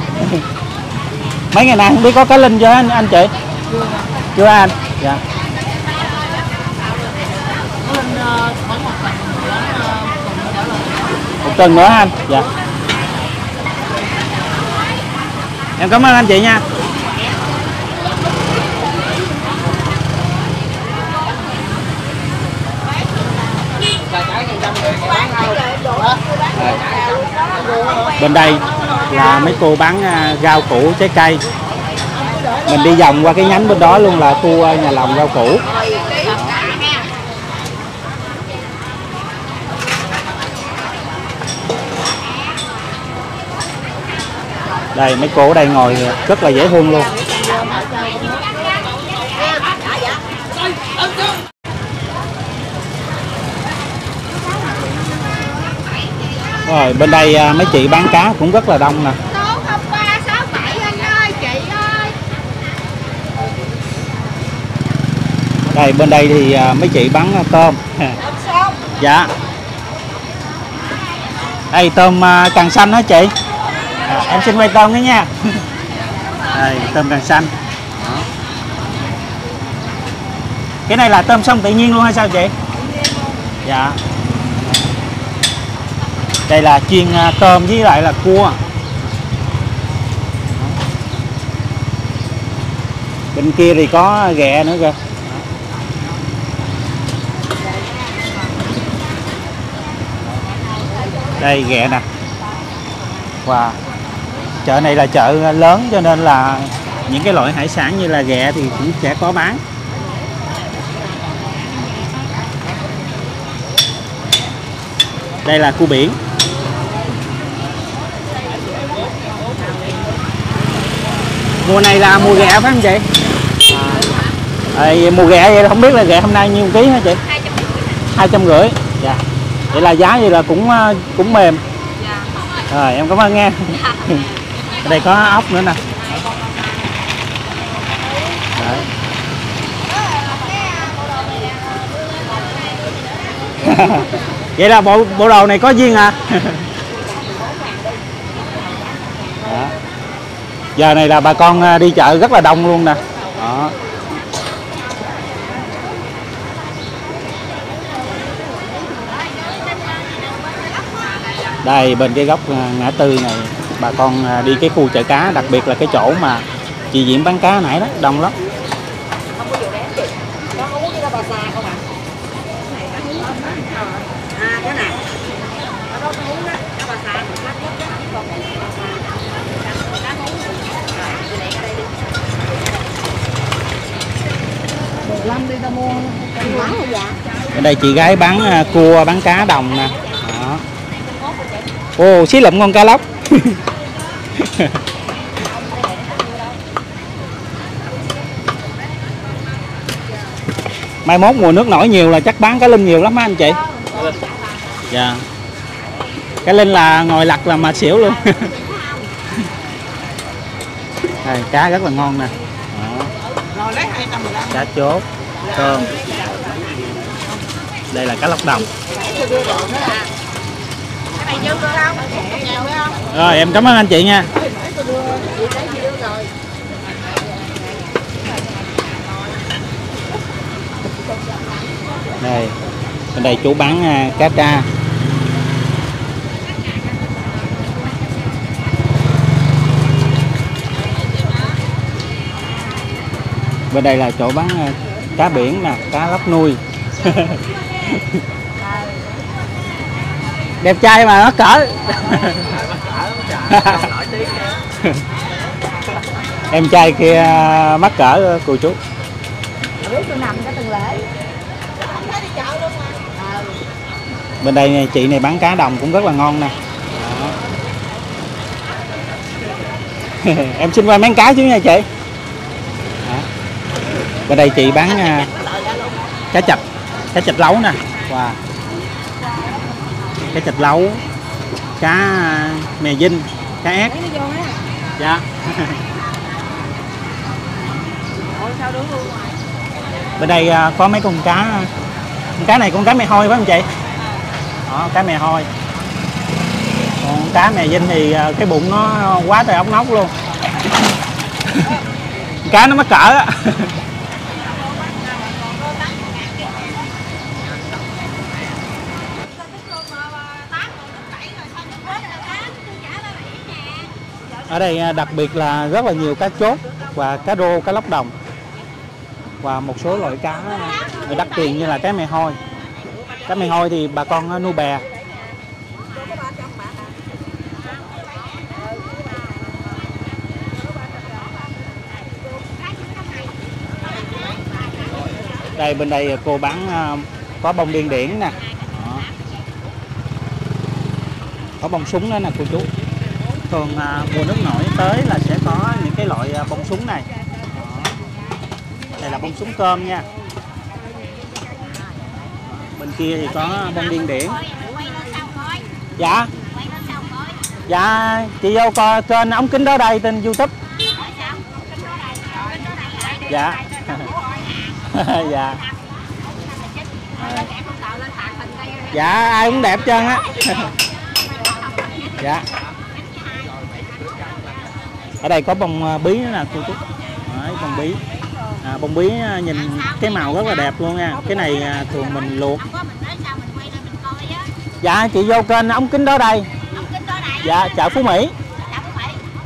*laughs* Mấy ngày nay không biết có cá linh chưa anh, anh chị? Chưa. À anh? Dạ. Tuần nữa anh? Dạ. Em cảm ơn anh chị nha. Bên đây là mấy cô bán à, rau củ trái cây. Mình đi vòng qua cái nhánh bên đó luôn là khu à, nhà lòng rau củ. Đây mấy cô ở đây ngồi rất là dễ thương luôn. Rồi bên đây à, mấy chị bán cá cũng rất là đông nè. Đây bên đây thì à, mấy chị bán tôm. Dạ. Đây tôm à, càng xanh hả chị em xin quay tôm nữa nha. *laughs* Đây tôm càng xanh. Cái này là tôm sông tự nhiên luôn hay sao chị? Dạ. Đây là chiên à, tôm với lại là cua. Bên kia thì có ghẹ nữa kìa. Đây ghẹ nè. Wow chợ này là chợ lớn cho nên là những cái loại hải sản như là ghẹ thì cũng sẽ có bán. Đây là cua biển. Mùa này là mùa ghẹ phải không chị? À, mùa ghẹ vậy không biết là ghẹ hôm nay nhiêu ký hả chị? Hai trăm rưỡi. Dạ. Vậy là giá vậy là cũng ờ, cũng mềm. Rồi em cảm ơn nghe *laughs* ở đây có ốc nữa nè. Đấy. *laughs* vậy là bộ bộ đồ này có duyên à? *laughs* Đó. giờ này là bà con à, đi chợ rất là đông luôn nè. Đó. Đây, bên cái góc à, ngã tư này bà con à, đi cái khu chợ cá, đặc biệt là cái chỗ mà chị Diễm bán cá nãy đó, đông lắm. Không có chị có hú với bò xa không ạ à cái này có hú đó bò xa nhất đó còn cá hú ở đây chị gái bán à, cua, bán cá đồng nè. Đó. Xí lụm con cá lóc. *laughs* mai mốt mùa nước nổi nhiều là chắc bán cá linh nhiều lắm á anh chị. Dạ. Cá linh là ngồi lặt là mà xỉu luôn. *laughs* Đây, cá rất là ngon nè. Đó. cá chốt tôm đây là cá lóc đồng. Rồi em cảm ơn anh chị nha. Đây. Bên đây chú bán à, cá tra. Bên đây là chỗ bán à, cá biển nè, cá lóc nuôi. *laughs* Đẹp trai mà, nó cỡ. *laughs* Em trai kia à, mắc cỡ cô chú. Bên đây này, chị này bán cá đồng cũng rất là ngon nè. Em xin quay bán cá chứ nha chị. Đó. bên đây chị bán à, cá chạch cá chạch lấu nè. Wow. cá chạch lấu cá à, mè dinh cá ép. Dạ. Bên đây à, có mấy con cá con cá này con cá mè hôi phải không chị đó, cá mè hôi. Còn cá mè dinh thì ờ, cái bụng nó quá trời ốc nóc luôn. Cá nó mắc cỡ á. Ở đây ờ, đặc biệt là rất là nhiều cá chốt và cá rô cá lóc đồng và một số loại cá ờ, đắt tiền như là cá mè hôi cá mè hôi thì bà con ờ, nuôi bè. Đây, bên đây cô bán ờ, có bông điên điển nè. Đó. có bông súng nữa nè, cô chú. Còn ờ, mùa nước nổi tới là sẽ có những cái loại bông súng này. Đó. đây là bông súng cơm nha bên kia thì có bông điên điển. Dạ. Dạ chị vô coi kênh ống kính đó đây trên youtube. Dạ. *laughs* Dạ. Dạ ai cũng đẹp trơn á. *laughs* Dạ. Ở đây có bông ờ, bí nữa nè cô chú Đấy, bông bí à, bông bí à, nhìn cái màu rất là đẹp luôn nha. Cái này à, thường mình luộc. Dạ chị vô kênh ống kính đó đây. Dạ chợ phú mỹ.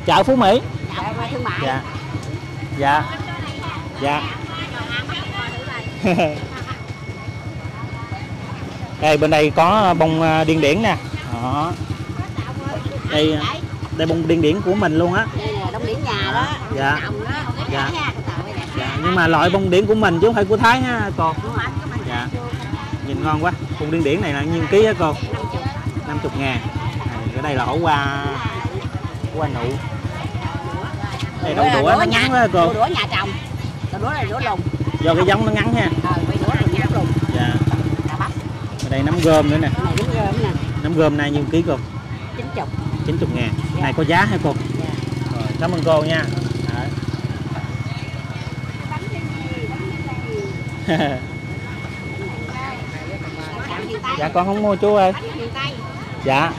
Chợ phú mỹ. Dạ. Dạ. Dạ. *laughs* Đây bên đây có bông à, điên điển nè. Đó. Đây đây bông điên điển của mình luôn á. Đóng điển nhà đó. Dạ. Dạ. Dạ dạ nhưng mà loại bông điển của mình chứ không phải của thái nha cô dạ. nhìn ngon quá. Bông điên điển này là nhiêu ký á cô 50 ngàn. Ở đây là ổ qua ổ qua nụ. Đây đậu đũa nó ngắn quá cô đũa đũa nhà trồng. Đũa đũa này đũa lùng. Do cái giống nó ngắn ha. Ờ đũa lùng. Dạ. Ở đây nấm gom nữa nè. Nấm gom này nhiêu ký cô chín chục. 90 ngàn. Này có giá hả cô Dạ. Rồi, cảm ơn cô nha Đấy. Dạ con không mua chú ơi. Dạ.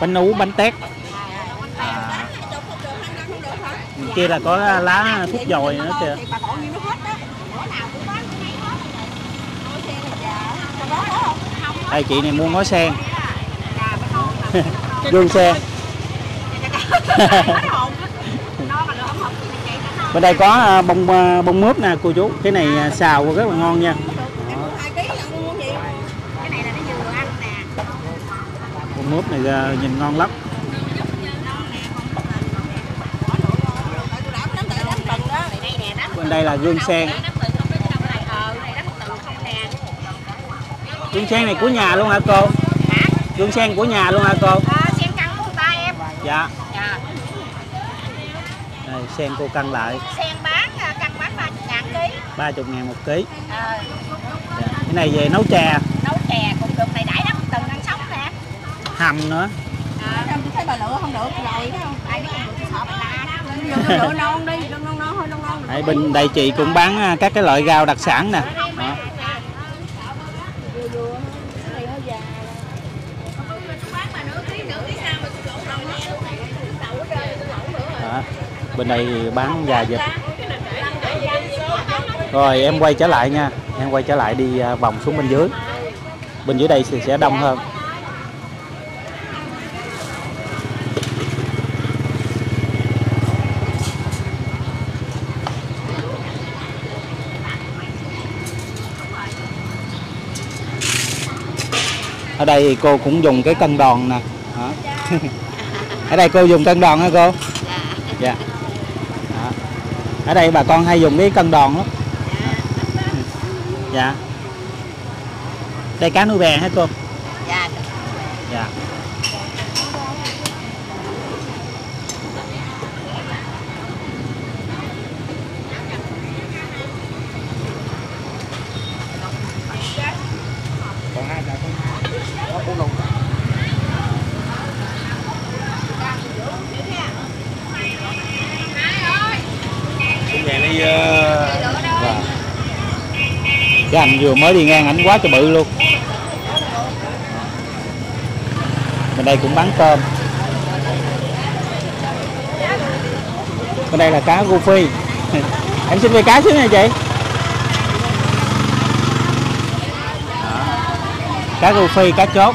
Bánh nú bánh tét. À. Kia là có lá thuốc dồi nữa kìa. Đây chị này mua ngói sen. Dạ. Gương sen *laughs* hồn nó mà nó không hợp thì chạy nó bên đây có à, bông à, bông mướp nè cô chú. Cái này à, xào rất là ngon nha. Bông mướp này nhìn ngon lắm. Bên đây là gương sen. Ờ gương sen này của nhà luôn hả cô? Gương sen của nhà luôn hả cô? Dạ sen cô cân lại. Sen bán à, căng bán ba chục ngàn ký. 30 ngàn một ký. Ờ. Dạ. cái này về nấu chè. Nấu chè cũng được này đãi đánh từng ăn sống nè. Hầm nữa. À, em thấy bà lựa không được rồi đó ai biết không được sợ bà la. Lựa non đi non non non thôi non. Non bên đây chị cũng bán à, các cái loại rau đặc sản nè Đó. Đó bên đây bán gà vịt. Rồi, em quay trở lại nha. Em quay trở lại đi à, vòng xuống bên dưới. Bên dưới đây thì sẽ đông hơn. Ở đây cô cũng dùng cái cân đòn nè. *laughs* Ở đây cô dùng cân đòn hả cô ở đây bà con hay dùng cái cân đòn lắm. Dạ. Đây cá nuôi bè hả cô dạ dạ còn hai dạ con có bốn lồng Cái này đi Vâng. Cái anh vừa mới đi ngang ảnh quá cho bự luôn. Bên đây cũng bán tôm Bên đây là cá gu *laughs* phi Em xin về cá xíu nha chị. Cá gu phi, cá chốt.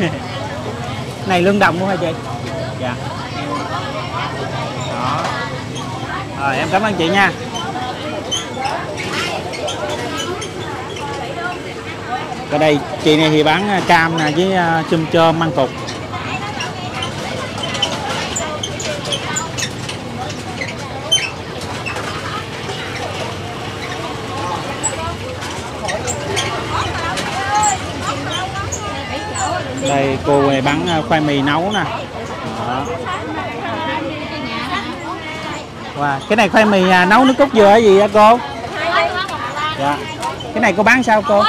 *laughs* Này lương đồng luôn hả chị? Dạ. Rồi em cảm ơn chị nha. Ở đây chị này thì bán à, cam nè với à, chum chôm măng cục đây cô này bán à, khoai mì nấu nè đó Wow. Cái này khoai mì nấu nước cốt dừa gì hả cô? Dạ. Cái này cô bán sao cô?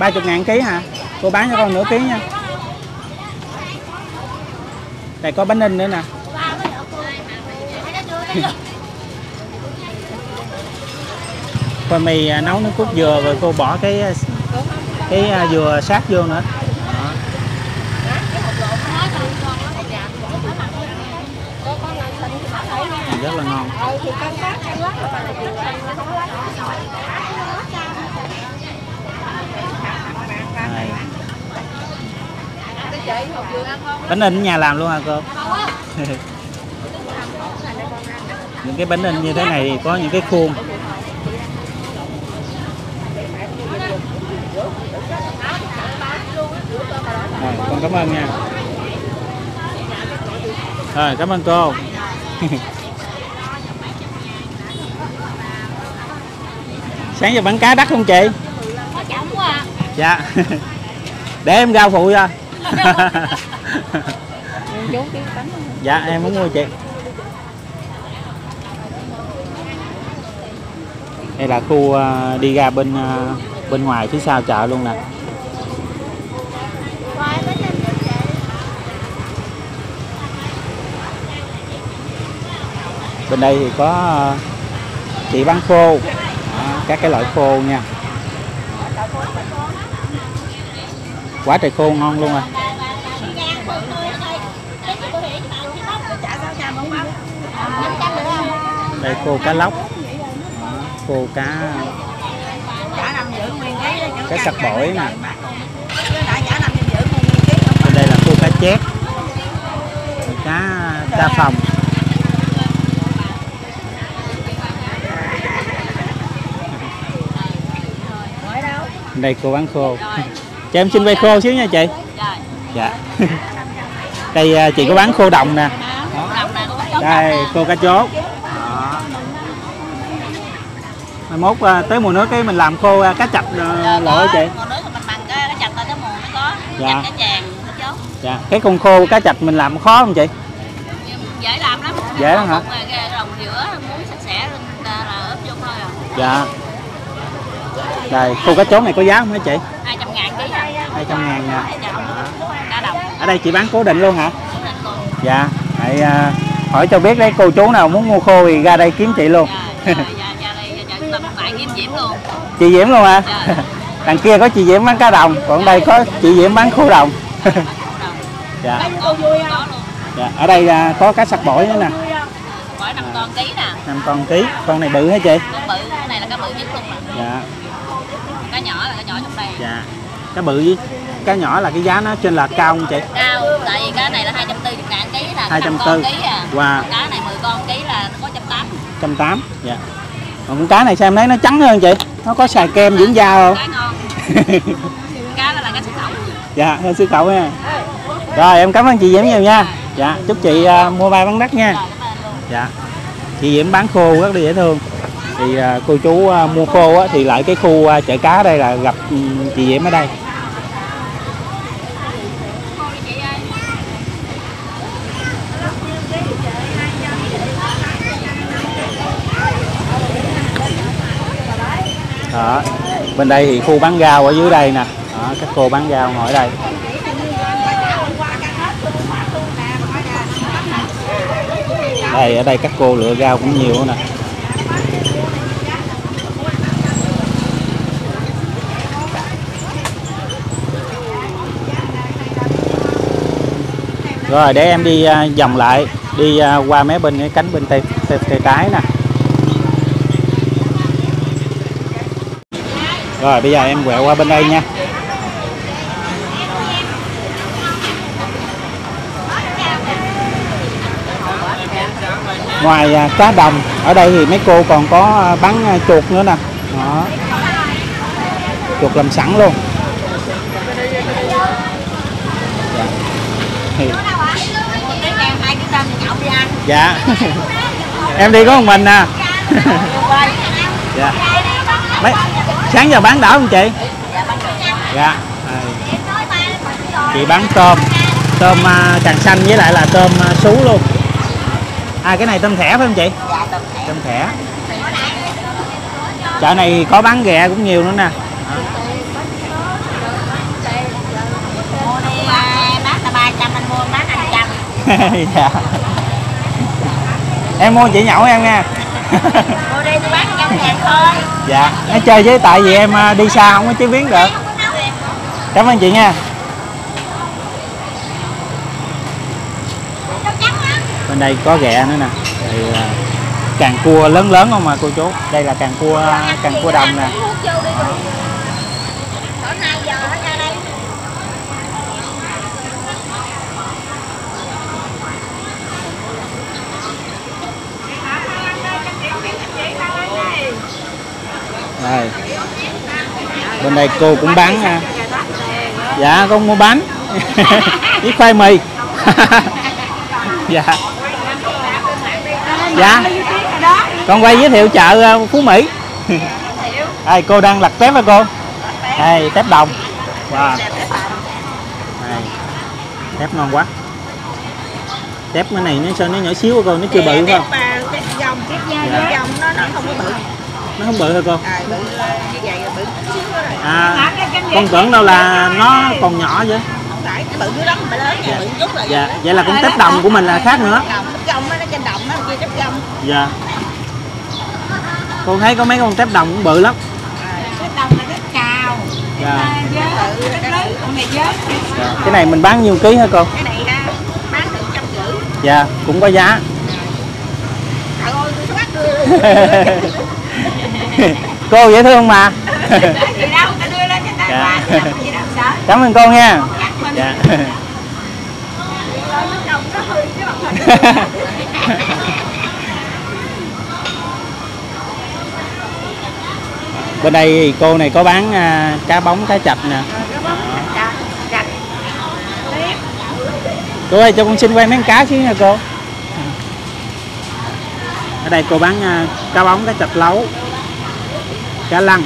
30 ngàn ký hả? Cô bán cho con nửa ký nha. Đây có bánh ninh nữa nè. *laughs* khoai mì à, nấu nước cốt dừa rồi cô bỏ cái à, cái à, dừa sát vô nữa. Đó. rất là ngon bánh in ở nhà làm luôn hả cô? *laughs* Những cái bánh in như thế này thì có những cái khuôn. Rồi con cảm ơn nha. Rồi cảm ơn cô. *laughs* Sáng giờ bán cá đắt không chị? Dạ. *laughs* Để em giao phụ *laughs* dạ em muốn mua chị. Đây là khu à, đi ra bên à, bên ngoài phía sau chợ luôn nè. Bên đây thì có à, chị bán khô. Các cái loại khô nha. Quả trời khô ngon luôn à. Đây, khô cá lóc. Khô cá cá sặc bổi nè. Bên đây là khô cá chép. Cá cá phòng. Đây cô bán khô cho em xin vay khô xíu nha chị. Dạ. *laughs* Đây à, chị có bán khô đồng nè. Đây khô cá chốt. Mai mốt à, tới mùa nước cái mình làm khô à, cá chạch à, lộ hả chị. Còn nước thì mình bằng cái cái chặt tới tới mùa mới có. Dạ. Chàng chốt. Dạ. Cái con khô cá chạch mình làm khó không chị? Dễ làm lắm. Dễ lắm hả? Một ngày cái đồng giữa muối sạch sẽ lên là là ướp vô thôi à. Dạ. Đây khô cá chốt này có giá không hả chị? 200 ngàn ký à 200 ngàn nè ở đây chị bán cố định luôn hả dạ hãy à, hỏi cho biết đấy cô chú nào muốn mua khô thì ra đây kiếm chị luôn Dạ, dạ, dạ, dạ, dạ, chị Diễm luôn hả Dạ. đằng kia có chị Diễm bán cá đồng còn đây có chị Diễm bán khô đồng dạ dạ ở đây à, có cá sặc bổi nữa nè Mỗi 5 con ký nè năm con ký con này bự hả chị Con bự, cái này là cá bự nhất luôn mà dạ Cá nhỏ là cá nhỏ trong đây dạ cá bự với cá nhỏ là cái giá nó trên là cao không chị? Cao, tại vì cái này là 240 ngàn ký là 240. 5 con ký à. Wow. Cá này 10 con ký là có 180 trăm tám dạ. Còn con cá này sao em thấy nó trắng hơn chị? Nó có xài kem dưỡng da không? Cá ngon. *laughs* Cá là cá xuất khẩu. Dạ hơn xuất khẩu nha rồi em cảm ơn chị Diễm nhiều nha. Dạ chúc chị à, mua bay bán đắt nha. Dạ. Chị Diễm bán khô rất là dễ thương. Thì à, cô chú à, mua khô á, thì lại cái khu chợ cá đây là gặp ừ, chị Diễm ở đây đó bên đây thì khu bán rau ở dưới đây nè. Đó, các cô bán rau ngồi ở đây. Đây ở đây các cô lựa rau cũng nhiều nè. Rồi để em đi à, vòng lại đi à, qua mé bên cái cánh bên tay tay, tay trái nè. Rồi, bây giờ em quẹo qua bên đây nha. Ngoài à, cá đồng, ở đây thì mấy cô còn có à, bán à, chuột nữa nè. Đó. Chuột làm sẵn luôn. Dạ. Thì- dạ. *laughs* Em đi có một mình à. *laughs* Dạ. Mấy sáng giờ bán đỡ không chị? Dạ à, chị bán tôm. Tôm à, càng xanh với lại là tôm à, sú luôn. À cái này tôm thẻ phải không chị? Tôm thẻ. Chợ này có bán ghẹ cũng nhiều nữa nè. À, bán là 300 anh mua bán 200 *laughs* dạ. Em mua chị nhậu em nha *laughs* dạ nó chơi với tại vì em à, đi xa không có chế biến được. Cảm ơn chị nha. Bên đây có ghẹ nữa nè. Thì à, càng cua lớn lớn không mà cô chú? Đây là càng cua à, càng cua đồng nè Cỡ 2 giờ nó ra đây đây. Bên đây cô cũng bán à. Dạ con mua bánh *laughs* với khoai mì. *laughs* dạ. Dạ. Con quay giới thiệu chợ à, Phú Mỹ. *laughs* Đây cô đang lặt tép hả cô? Đây tép đồng. Wow. Đây. Tép ngon quá. Tép cái này nó sao nó nhỏ xíu hả cô, nó chưa bự phải không? Tép dòng, tép nha, Dạ. dòng nó nó không có bự nó không bự hả cô? À, bự như vậy là bự chút xíu đó rồi. À con tưởng đâu là nó còn nhỏ vậy. Không phải cái bự dữ lắm bự lớn nha bự chút rồi dạ. vậy là cũng tép đồng của mình là khác nữa. Đồng tép gông nó trên đồng á kia tép gông. Dạ. Con thấy có mấy con tép đồng cũng bự lắm. Cái đồng là cái cào. Dạ. con dạ. Cái này mình bán nhiêu ký hả cô? Cái này ha bán được trăm rưỡi. Dạ cũng có giá. Trời ơi tôi bắt đưa *laughs* cô dễ thương mà. Dạ. cảm ơn cô nha. Dạ. *laughs* Bên đây thì cô này có bán à, cá bóng cá chạch nè. Cô ơi cho con xin quay mấy cá xíu nha cô. Ở đây cô bán à, cá bóng cá chạch lấu cá lăng.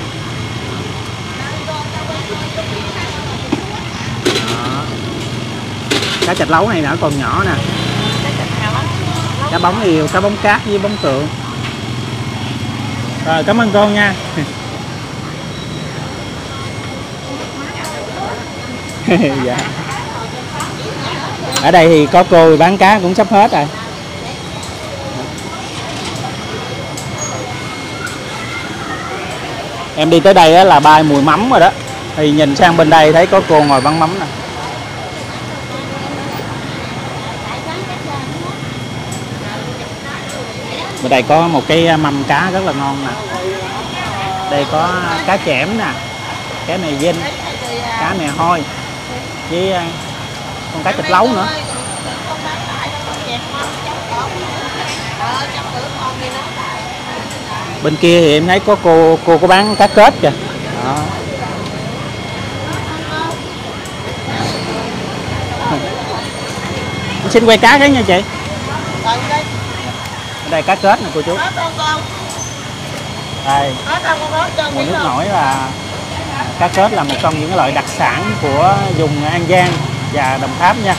Đó. cá chạch lấu này nữa còn nhỏ nè. Cá bóng nhiều, cá bóng cát với bóng tượng. Rồi cảm ơn con nha. *laughs* Dạ. Ở đây thì có cô bán cá cũng sắp hết rồi. Em đi tới đây á là bay mùi mắm rồi đó. Thì nhìn sang bên đây thấy có cô ngồi bán mắm nè. Bên đây có một cái à, mâm cá rất là ngon nè. Đây có cá chẽm nè, cá này dinh, cá này hôi, với à, con cá thịt lấu nữa bên kia thì em thấy có cô cô có bán cá kết kìa. Đó. Em xin quay cá cái nha chị. Đây ở đây cá kết nè, cô chú. Đây. Mùa nước nổi là cá kết là một trong những loại đặc sản của vùng An Giang và Đồng Tháp nha.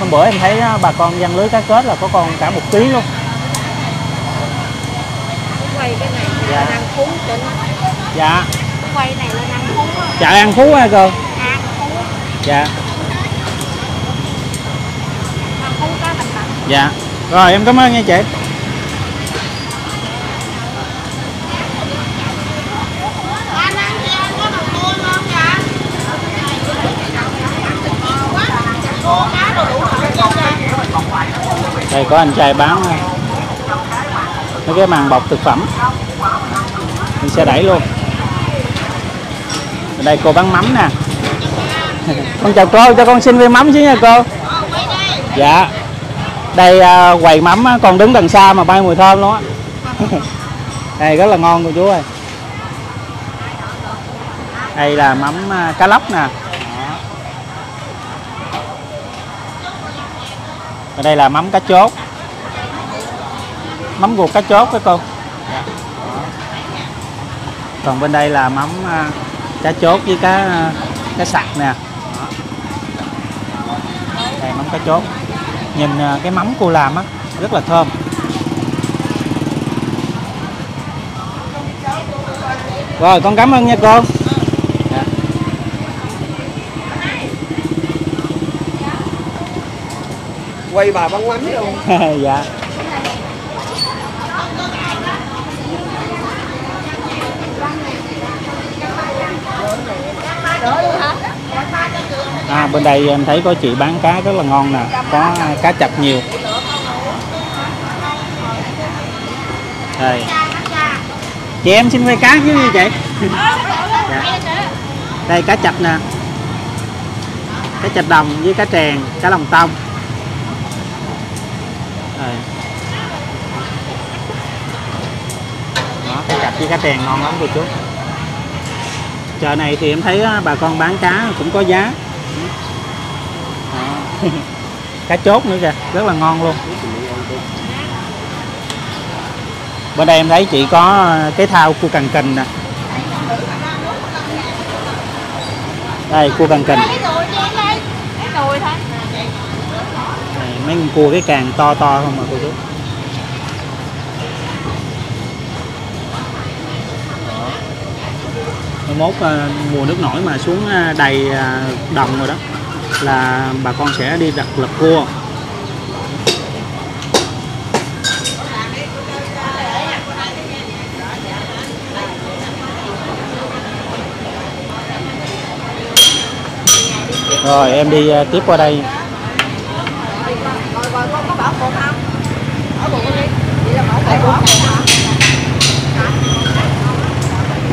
Hôm bữa em thấy à, bà con dân lưới cá kết là có con cả một ký luôn quay cái này Dạ. là ăn phú trên dạ. Quay này là ăn phú á. An Phú hả cô? Ăn phú dạ. Ăn phú cá thành tận dạ. Rồi em cảm ơn nha chị. Ăn ăn có cho đây có anh trai bán à, mấy cái màn bọc thực phẩm. Mình sẽ đẩy luôn. Ở đây cô bán mắm nè. *laughs* Con chào cô cho con xin viên mắm chứ nha cô. Dạ. Đây à, quầy mắm á, con đứng đằng xa mà bay mùi thơm luôn á. *laughs* Đây rất là ngon cô chú ơi. Đây là mắm à, cá lóc nè. Đó. ở đây là mắm cá chốt mắm ruột cá chốt đó cô. Dạ. còn bên đây là mắm à, cá chốt với cá à, cá sặc nè. Đó. đây mắm cá chốt. Nhìn à, cái mắm cô làm á rất là thơm. Rồi con cảm ơn nha cô. Dạ. quay bà bán mắm luôn dạ à bên đây em thấy có chị bán cá rất là ngon nè, có cá chạch nhiều. Đây. Chị em xin quay cá chứ gì chị? Dạ. đây, cá chạch nè. Cá chạch đồng với cá trèn cá lòng tông. Đây. đó, cá chạch với cá trèn ngon lắm cô chú. Chợ này thì em thấy bà con bán cá cũng có giá. *laughs* cá chốt nữa kìa rất là ngon luôn. Bên đây em thấy chị có cái thao cua cần kình nè. Đây cua cần kình này, mấy con cua cái càng to to không mà cô chú? Mốt à, mùa nước nổi mà xuống à, đầy à, đồng rồi đó là bà con sẽ đi đặt lập cua. Rồi em đi à, tiếp qua đây.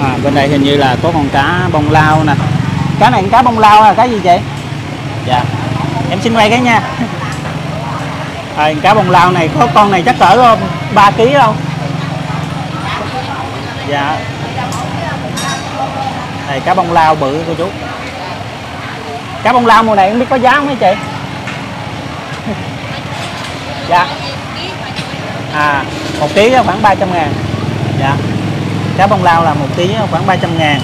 À, bên đây hình như là có con cá bông lao nè. Cá này cá bông lao là cá gì vậy? Dạ. Em xin quay cái nha. À, cá bông lao này có con này chắc cỡ ờ, 3 kg đâu. Dạ. Này cá bông lao bự cô chú. Cá bông lao mùa này không biết có giá không hả chị? *laughs* Dạ. À một ký khoảng 300 ngàn. Dạ. Cá bông lao là một ký khoảng 300 ngàn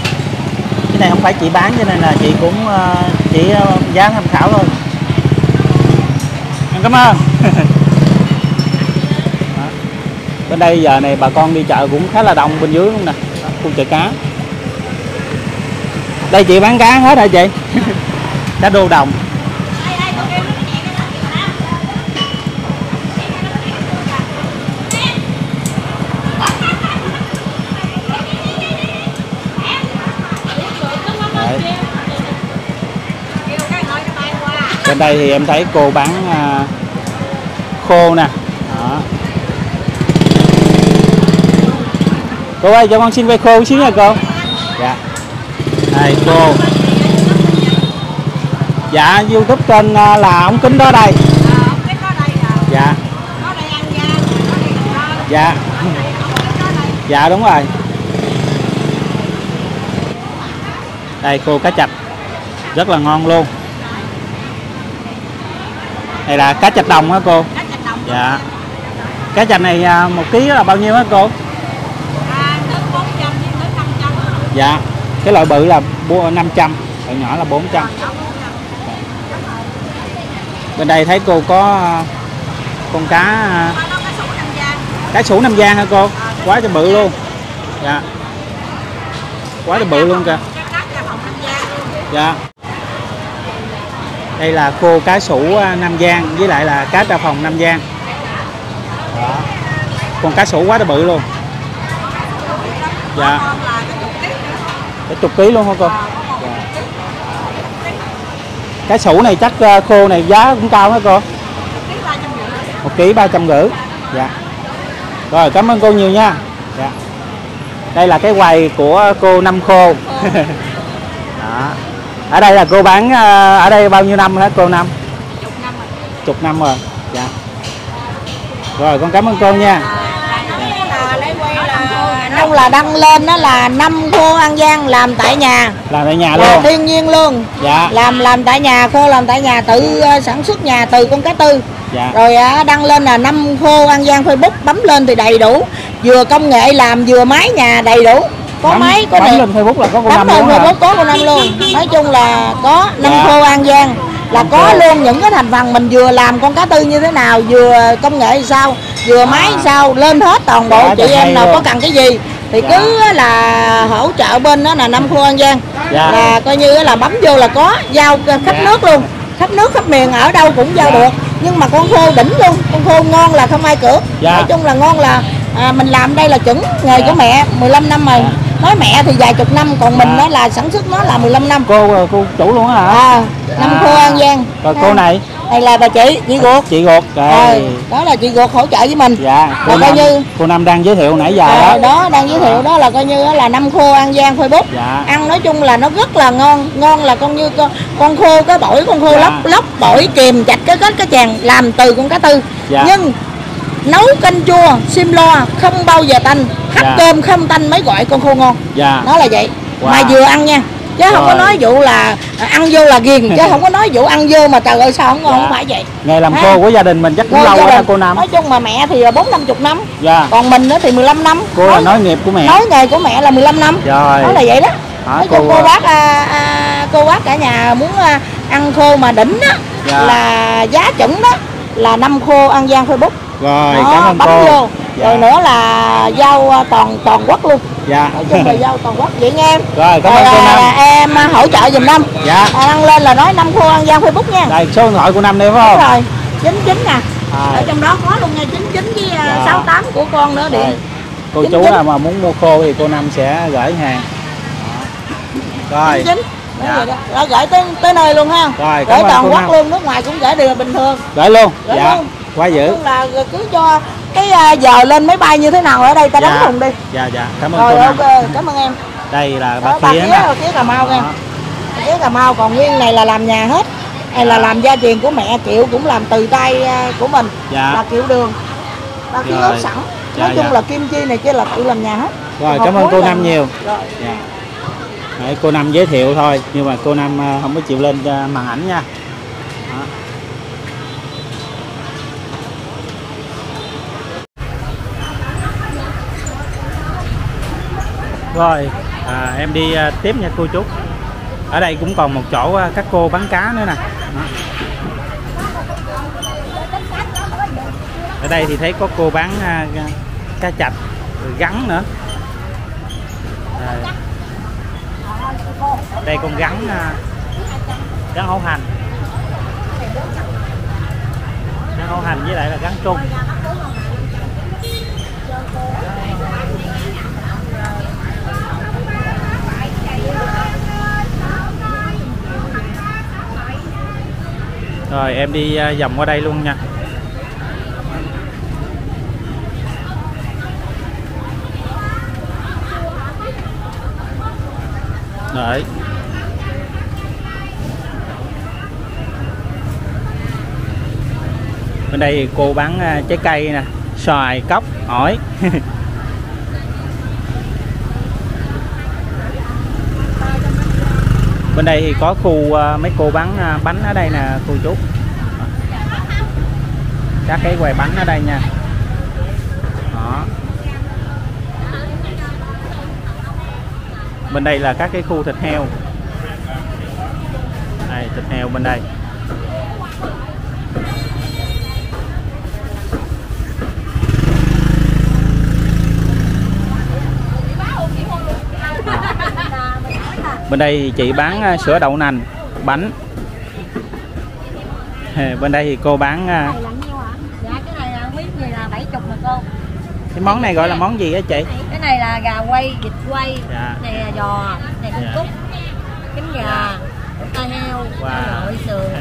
cái này không phải chị bán, cho nên là chị cũng ờ, chỉ ờ, giá tham khảo thôi. Em cảm ơn. *laughs* Bên đây giờ này bà con đi chợ cũng khá là đông bên dưới luôn nè, khu chợ cá. Đây chị bán cá hết hả chị? *laughs* Cá đô đồng. Bên đây thì em thấy cô bán à, khô nè. Đó. cô ơi cho con xin quay khô một xíu nha cô. Dạ. Đây cô. Dạ youtube kênh à, là ống kính đó đây. Dạ. Dạ. Dạ đúng rồi. Đây cô cá chạch. Rất là ngon luôn này là cá chạch đồng hả cô? Cá chạch đồng. dạ. Cá chạch này à, một ký là bao nhiêu hả cô? À, tới 400 với tới 500. dạ. Cái loại bự là bu- 500 loại nhỏ là 400 bên đây thấy cô có à, con cá à, cá sủ Nam Giang hả cô? Quá cho bự luôn. Dạ. Quá cho bự luôn kìa. Dạ đây là khô cá sủ à, Nam Giang với lại là cá trà phòng Nam Giang. Đó. con cá sủ quá là bự luôn. Dạ. Cái chục ký luôn hả cô? Dạ. cá sủ này chắc à, khô này giá cũng cao hả cô? Ký 350. một ký ba trăm rưỡi. Dạ. Rồi cảm ơn cô nhiều nha. Dạ. Đây là cái quầy của cô năm khô *laughs* ở đây là cô bán à, ở đây bao nhiêu năm hả cô năm Chục năm rồi. chục năm rồi. Dạ. Rồi con cảm ơn cô nha. Là lấy quay là là đăng lên đó là năm khô An Giang làm tại nhà. Làm tại nhà là luôn. thiên nhiên luôn. Dạ. Làm làm tại nhà khô làm tại nhà tự ờ, sản xuất nhà từ con cá tư. Dạ. Rồi á, đăng lên là năm khô An Giang Facebook bấm lên thì đầy đủ. Vừa công nghệ làm vừa máy nhà đầy đủ có bấm, máy có điện lên facebook là có cô năm luôn Facebook có con năm luôn nói chung là có năm Dạ. khô An Giang là có luôn những cái thành phần mình vừa làm con cá tư như thế nào vừa công nghệ sao vừa máy sao lên hết toàn bộ Dạ, chị em nào luôn. có cần cái gì thì Dạ. cứ là hỗ trợ bên đó là năm khô An Giang Dạ. là coi như là bấm vô là có giao khắp Dạ. nước luôn khắp nước khắp miền ở đâu cũng giao Dạ. được nhưng mà con khô đỉnh luôn con khô ngon là không ai cược Dạ. nói chung là ngon là à, mình làm đây là chuẩn nghề Dạ. của mẹ 15 năm rồi Dạ. Nói mẹ thì vài chục năm còn mình Dạ. đó là sản xuất nó là 15 năm. Cô cô chủ luôn hả? À, năm À. khô An Giang. Rồi cô này? Này là bà chị chị ruột. Chị ruột rồi rồi đó là chị ruột hỗ trợ với mình. Dạ cô Rồi coi như- cô năm đang giới thiệu nãy giờ Ờ, đó. đó đang giới thiệu đó là coi như là năm khô An Giang Facebook. Dạ. Ăn nói chung là nó rất là ngon. Ngon là con như con, con khô cái bổi con khô Dạ. lóc lóc bổi kìm chạch cái kết cái chàng làm từ con cá tư. Dạ. nhưng nấu canh chua sim lo không bao giờ tanh hấp Dạ. cơm không tanh mới gọi con khô ngon. Dạ. Nó là vậy. Wow. mà vừa ăn nha. Chứ không có Rồi. nói vụ là ăn vô là ghiền chứ không có nói vụ ăn vô mà trời ơi sao không ngon Dạ. không phải vậy? Nghề làm khô của gia đình mình chắc cũng lâu rồi đó cô năm nói chung mà mẹ thì bốn năm chục năm. Dạ. Còn mình nữa thì 15 năm. Cô là nói nghiệp của mẹ. nói nghề của mẹ là 15 năm. Rồi. Nó là vậy đó. Hả, nói cô- cô bác à, à, cô bác cả nhà muốn à, ăn khô mà đỉnh á Dạ. là giá chuẩn đó là năm khô ăn giang facebook. Rồi Đó, cảm ơn bấm cô. vô Dạ. rồi nữa là rau à, toàn toàn quốc luôn. Dạ. Nói chung là rau toàn quốc. Vậy nghe em. Rồi cảm ơn cô à, năm. em à, hỗ trợ giùm năm. Dạ. À, đăng lên là nói năm khu an giang facebook nha. Đây số điện thoại của năm đây phải đúng không rồi. Chín chín nè. À, ở trong đó có luôn nha. Chín chín với Dạ. sáu tám của con nữa điện. Cô Chín chú chín. nào mà muốn mua khô thì cô năm sẽ gửi hàng. Rồi. chín. Chín Nói Dạ. vậy đó. Rồi gửi tới tới nơi luôn ha. Rồi, gửi toàn quốc luôn nước ngoài cũng gửi đều bình thường. Gửi luôn. Gửi dạ. luôn. quá dữ. Là cứ cho cái à, giờ lên máy bay như thế nào ở đây? Ta đánh Dạ. thùng đi. Dạ dạ. Cảm ơn rồi ok cảm ơn em. Đây là Đó, bà ba khía nè. rồi khía cà mau Đó. khía cà mau còn nguyên này là làm nhà hết. Này là làm gia truyền của mẹ kiệu cũng làm từ tay à, của mình. Dạ. Là kiệu đường. Ba khía ốp sẵn. Dạ, nói chung dạ. là kim chi này kia là tự làm nhà hết. Rồi cảm ơn cô là- năm nhiều. Rồi. Dạ. Đấy, cô năm giới thiệu thôi nhưng mà cô năm à, không có chịu lên màn ảnh nha rồi à, em đi à, tiếp nha cô chú. Ở đây cũng còn một chỗ à, các cô bán cá nữa nè. Ở đây thì thấy có cô bán à, cá chạch gắn nữa. Đây. đây con gắn à, gắn hổ hành. Gắn hổ hành với lại là gắn trung rồi, em đi à, vòng qua đây luôn nha. Đấy. Bên đây cô bán à, trái cây nè, xoài cốc ổi. *laughs* bên đây thì có khu à, mấy cô bán à, bánh ở đây nè, cô chú. Các cái quầy bánh ở đây nha. Đó. Bên đây là các cái khu thịt heo. Đây, thịt heo bên đây. Bên đây chị bán à, sữa đậu nành bánh bên đây thì cô bán à, Dạ cái này là miếng gì là 70 mà cô. cái món này gọi là món gì á chị Cái này là gà quay, vịt quay, Dạ. này là giò, này con Dạ. cút, cánh gà, tai heo, Wow. nội sườn.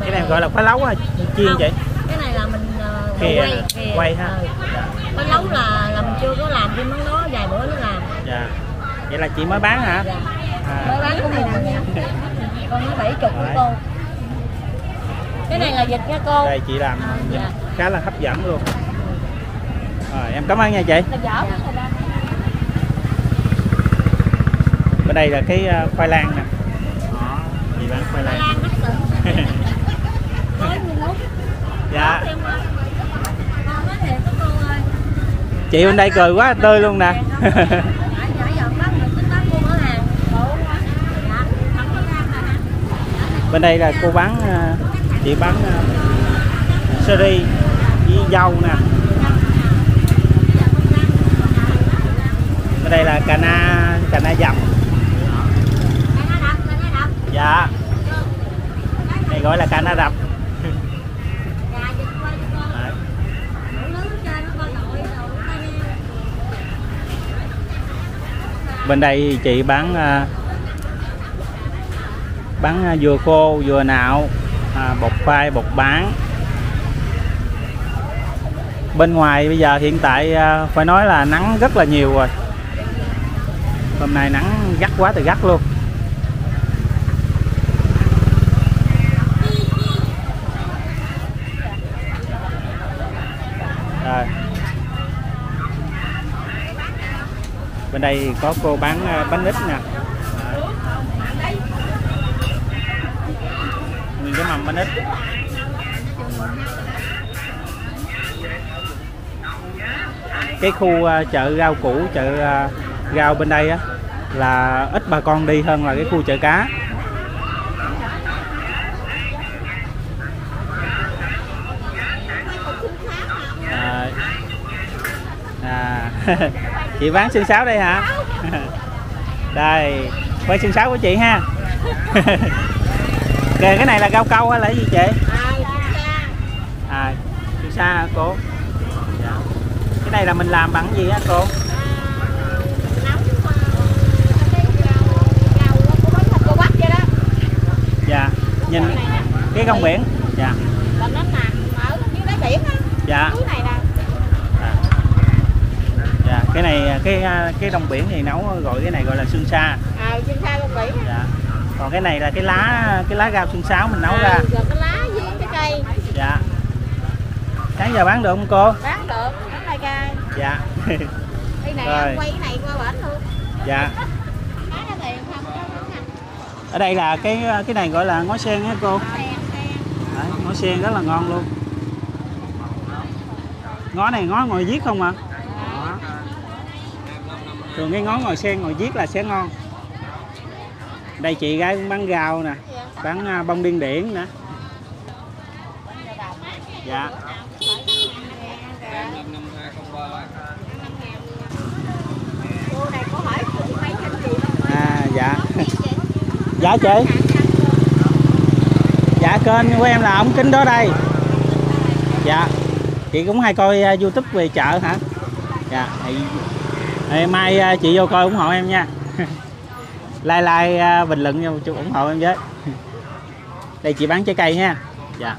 cái này gọi là phá lấu à chiên Không, chị Cái này là mình uh, Kìa, quay, kìa. quay ha. Ừ. Bánh nấu là là mình chưa có làm cái món đó vài bữa nữa làm. dạ vậy là chị mới bán hả Dạ. Mới bán của mình nha. Con nói 70 của cô. Cái này là vịt nha cô. đây chị làm À, dạ. khá là hấp dẫn luôn. Rồi em cảm ơn nha chị. Rồi đó. bên đây là cái à, khoai lang nè. Đó chị bán khoai lang. *laughs* Dạ. Chị bên đây cười quá tươi luôn nè *laughs* Dạ, dạ, dạ, bác mình tính bán mua ở hàng. Khổ quá. Dạ, không có ra mà hả? Bên đây là cô bán à, chị bán à, sơ ri với dâu nè. Bên đây là cà na cà na dầm. Dạ. Này gọi là cà na đập. Bên đây chị bán à, bán dừa à, khô dừa nạo à, bột khoai bột bán. Bên ngoài bây giờ hiện tại à, phải nói là nắng rất là nhiều rồi. Hôm nay nắng gắt quá thì gắt luôn. Rồi. Bên đây có cô bán à, bánh ít nè. 5 ít. Cái khu à, chợ rau củ chợ à, rau bên đây á là ít bà con đi hơn là cái khu chợ cá. À, à, *laughs* chị bán xương sáo đây hả? *laughs* Đây quay xương sáo của chị ha. *laughs* kìa cái này là rau câu hay là cái gì chị à xương sa hả cô dạ. cái này là mình làm bằng gì á cô dạ nhìn cái gông biển dạ dạ à. dạ cái này cái cái rong biển thì nấu gọi cái này gọi là xương sa à trên xa con biển dạ còn cái này là cái lá cái lá rau xương sáo mình nấu ra. À, rồi cái lá với cái cây. Dạ. Sáng giờ bán được không cô? Bán được bán đây ca dạ. Đây này Rồi. quay cái này qua bển luôn. Dạ. *laughs* Ra ở đây là cái cái này gọi là ngó sen á cô? Đấy, ngó sen rất là ngon luôn. Ngó này ngó ngồi viết không à Đó. thường cái ngó ngồi sen ngồi viết là sẽ ngon đây chị gái cũng bán rau nè bán à, bông điên điển nè. Dạ. À dạ. *laughs* Dạ chị. Dạ kênh của em là ống kính đó đây. Dạ. Chị cũng hay coi uh, youtube về chợ hả? Dạ thì, mai uh, chị vô coi ủng hộ em nha *laughs* like like à, bình luận vô chút ủng hộ em với. Đây chị bán trái cây nha. Dạ.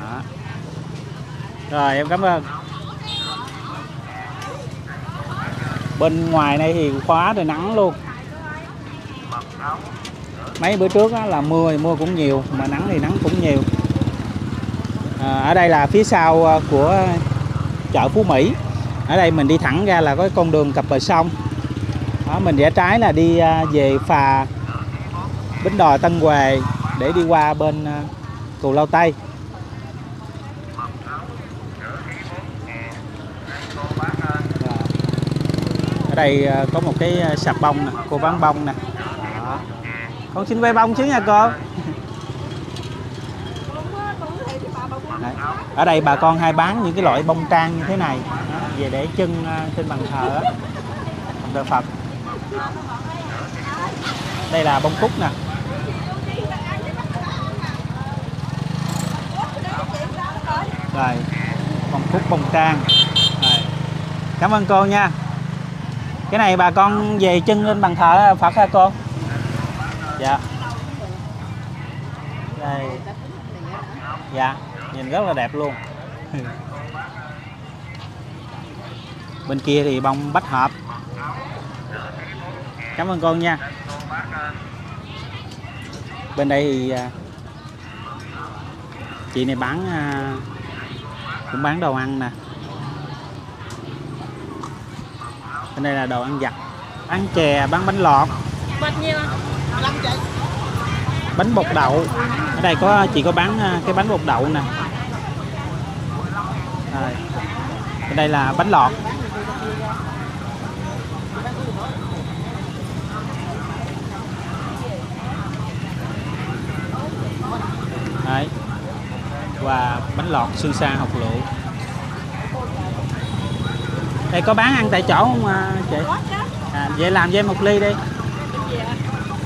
Đó. rồi em cảm ơn. Bên ngoài này thì khóa rồi nắng luôn. Mấy bữa trước là mưa thì mưa cũng nhiều mà nắng thì nắng cũng nhiều. À, ở đây là phía sau à, của chợ Phú Mỹ. Ở đây mình đi thẳng ra là có con đường cặp bờ sông đó, mình rẽ trái là đi à, về phà Bến Đò Tân Huệ để đi qua bên à, Cù Lao Tây. Ở đây à, có một cái sạp bông nè cô bán bông nè. Đó. con xin quay bông chứ nha cô. Đấy. ở đây bà con hay bán những cái loại bông trang như thế này. Về để chân trên bàn thờ thờ Phật đây là bông cúc nè. Rồi bông cúc, bông trang. Rồi. cảm ơn cô nha. Cái này bà con về chân lên bàn thờ Phật hả cô? Dạ. Đây. Dạ nhìn rất là đẹp luôn. *laughs* Bên kia thì bông bách hợp cảm ơn cô nha. Bên đây thì à, chị này bán à, cũng bán đồ ăn nè. Bên đây là đồ ăn vặt. Bán chè bán bánh lọt. Bánh bột đậu. Ở đây có chị có bán à, cái bánh bột đậu nè. Ở đây là bánh lọt đấy và bánh lọt xương sa học lựu. Đây có bán ăn tại chỗ không à, chị? À, vậy làm cho em một ly đi.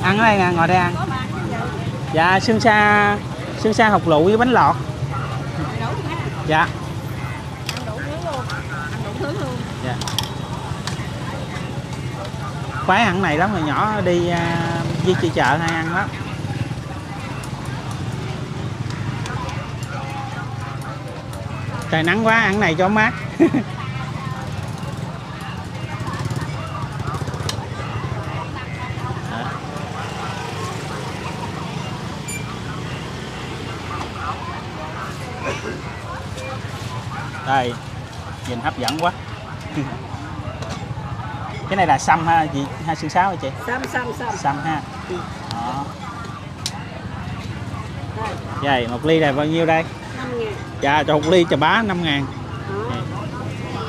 Ăn ở đây nè ngồi đây ăn. Dạ xương sa xương sa học lựu với bánh lọt. Dạ. Dạ. Khoái ăn này lắm rồi nhỏ đi à, với chị chợ hay ăn lắm trời nắng quá ăn này cho mát. *laughs* Đây nhìn hấp dẫn quá. *laughs* Cái này là xăm ha gì? Hai xương sáo hả chị? Xăm xăm xăm. Xăm ha. Đó. Vậy một ly này bao nhiêu đây dạ cho một ly trà bá 5 ngàn.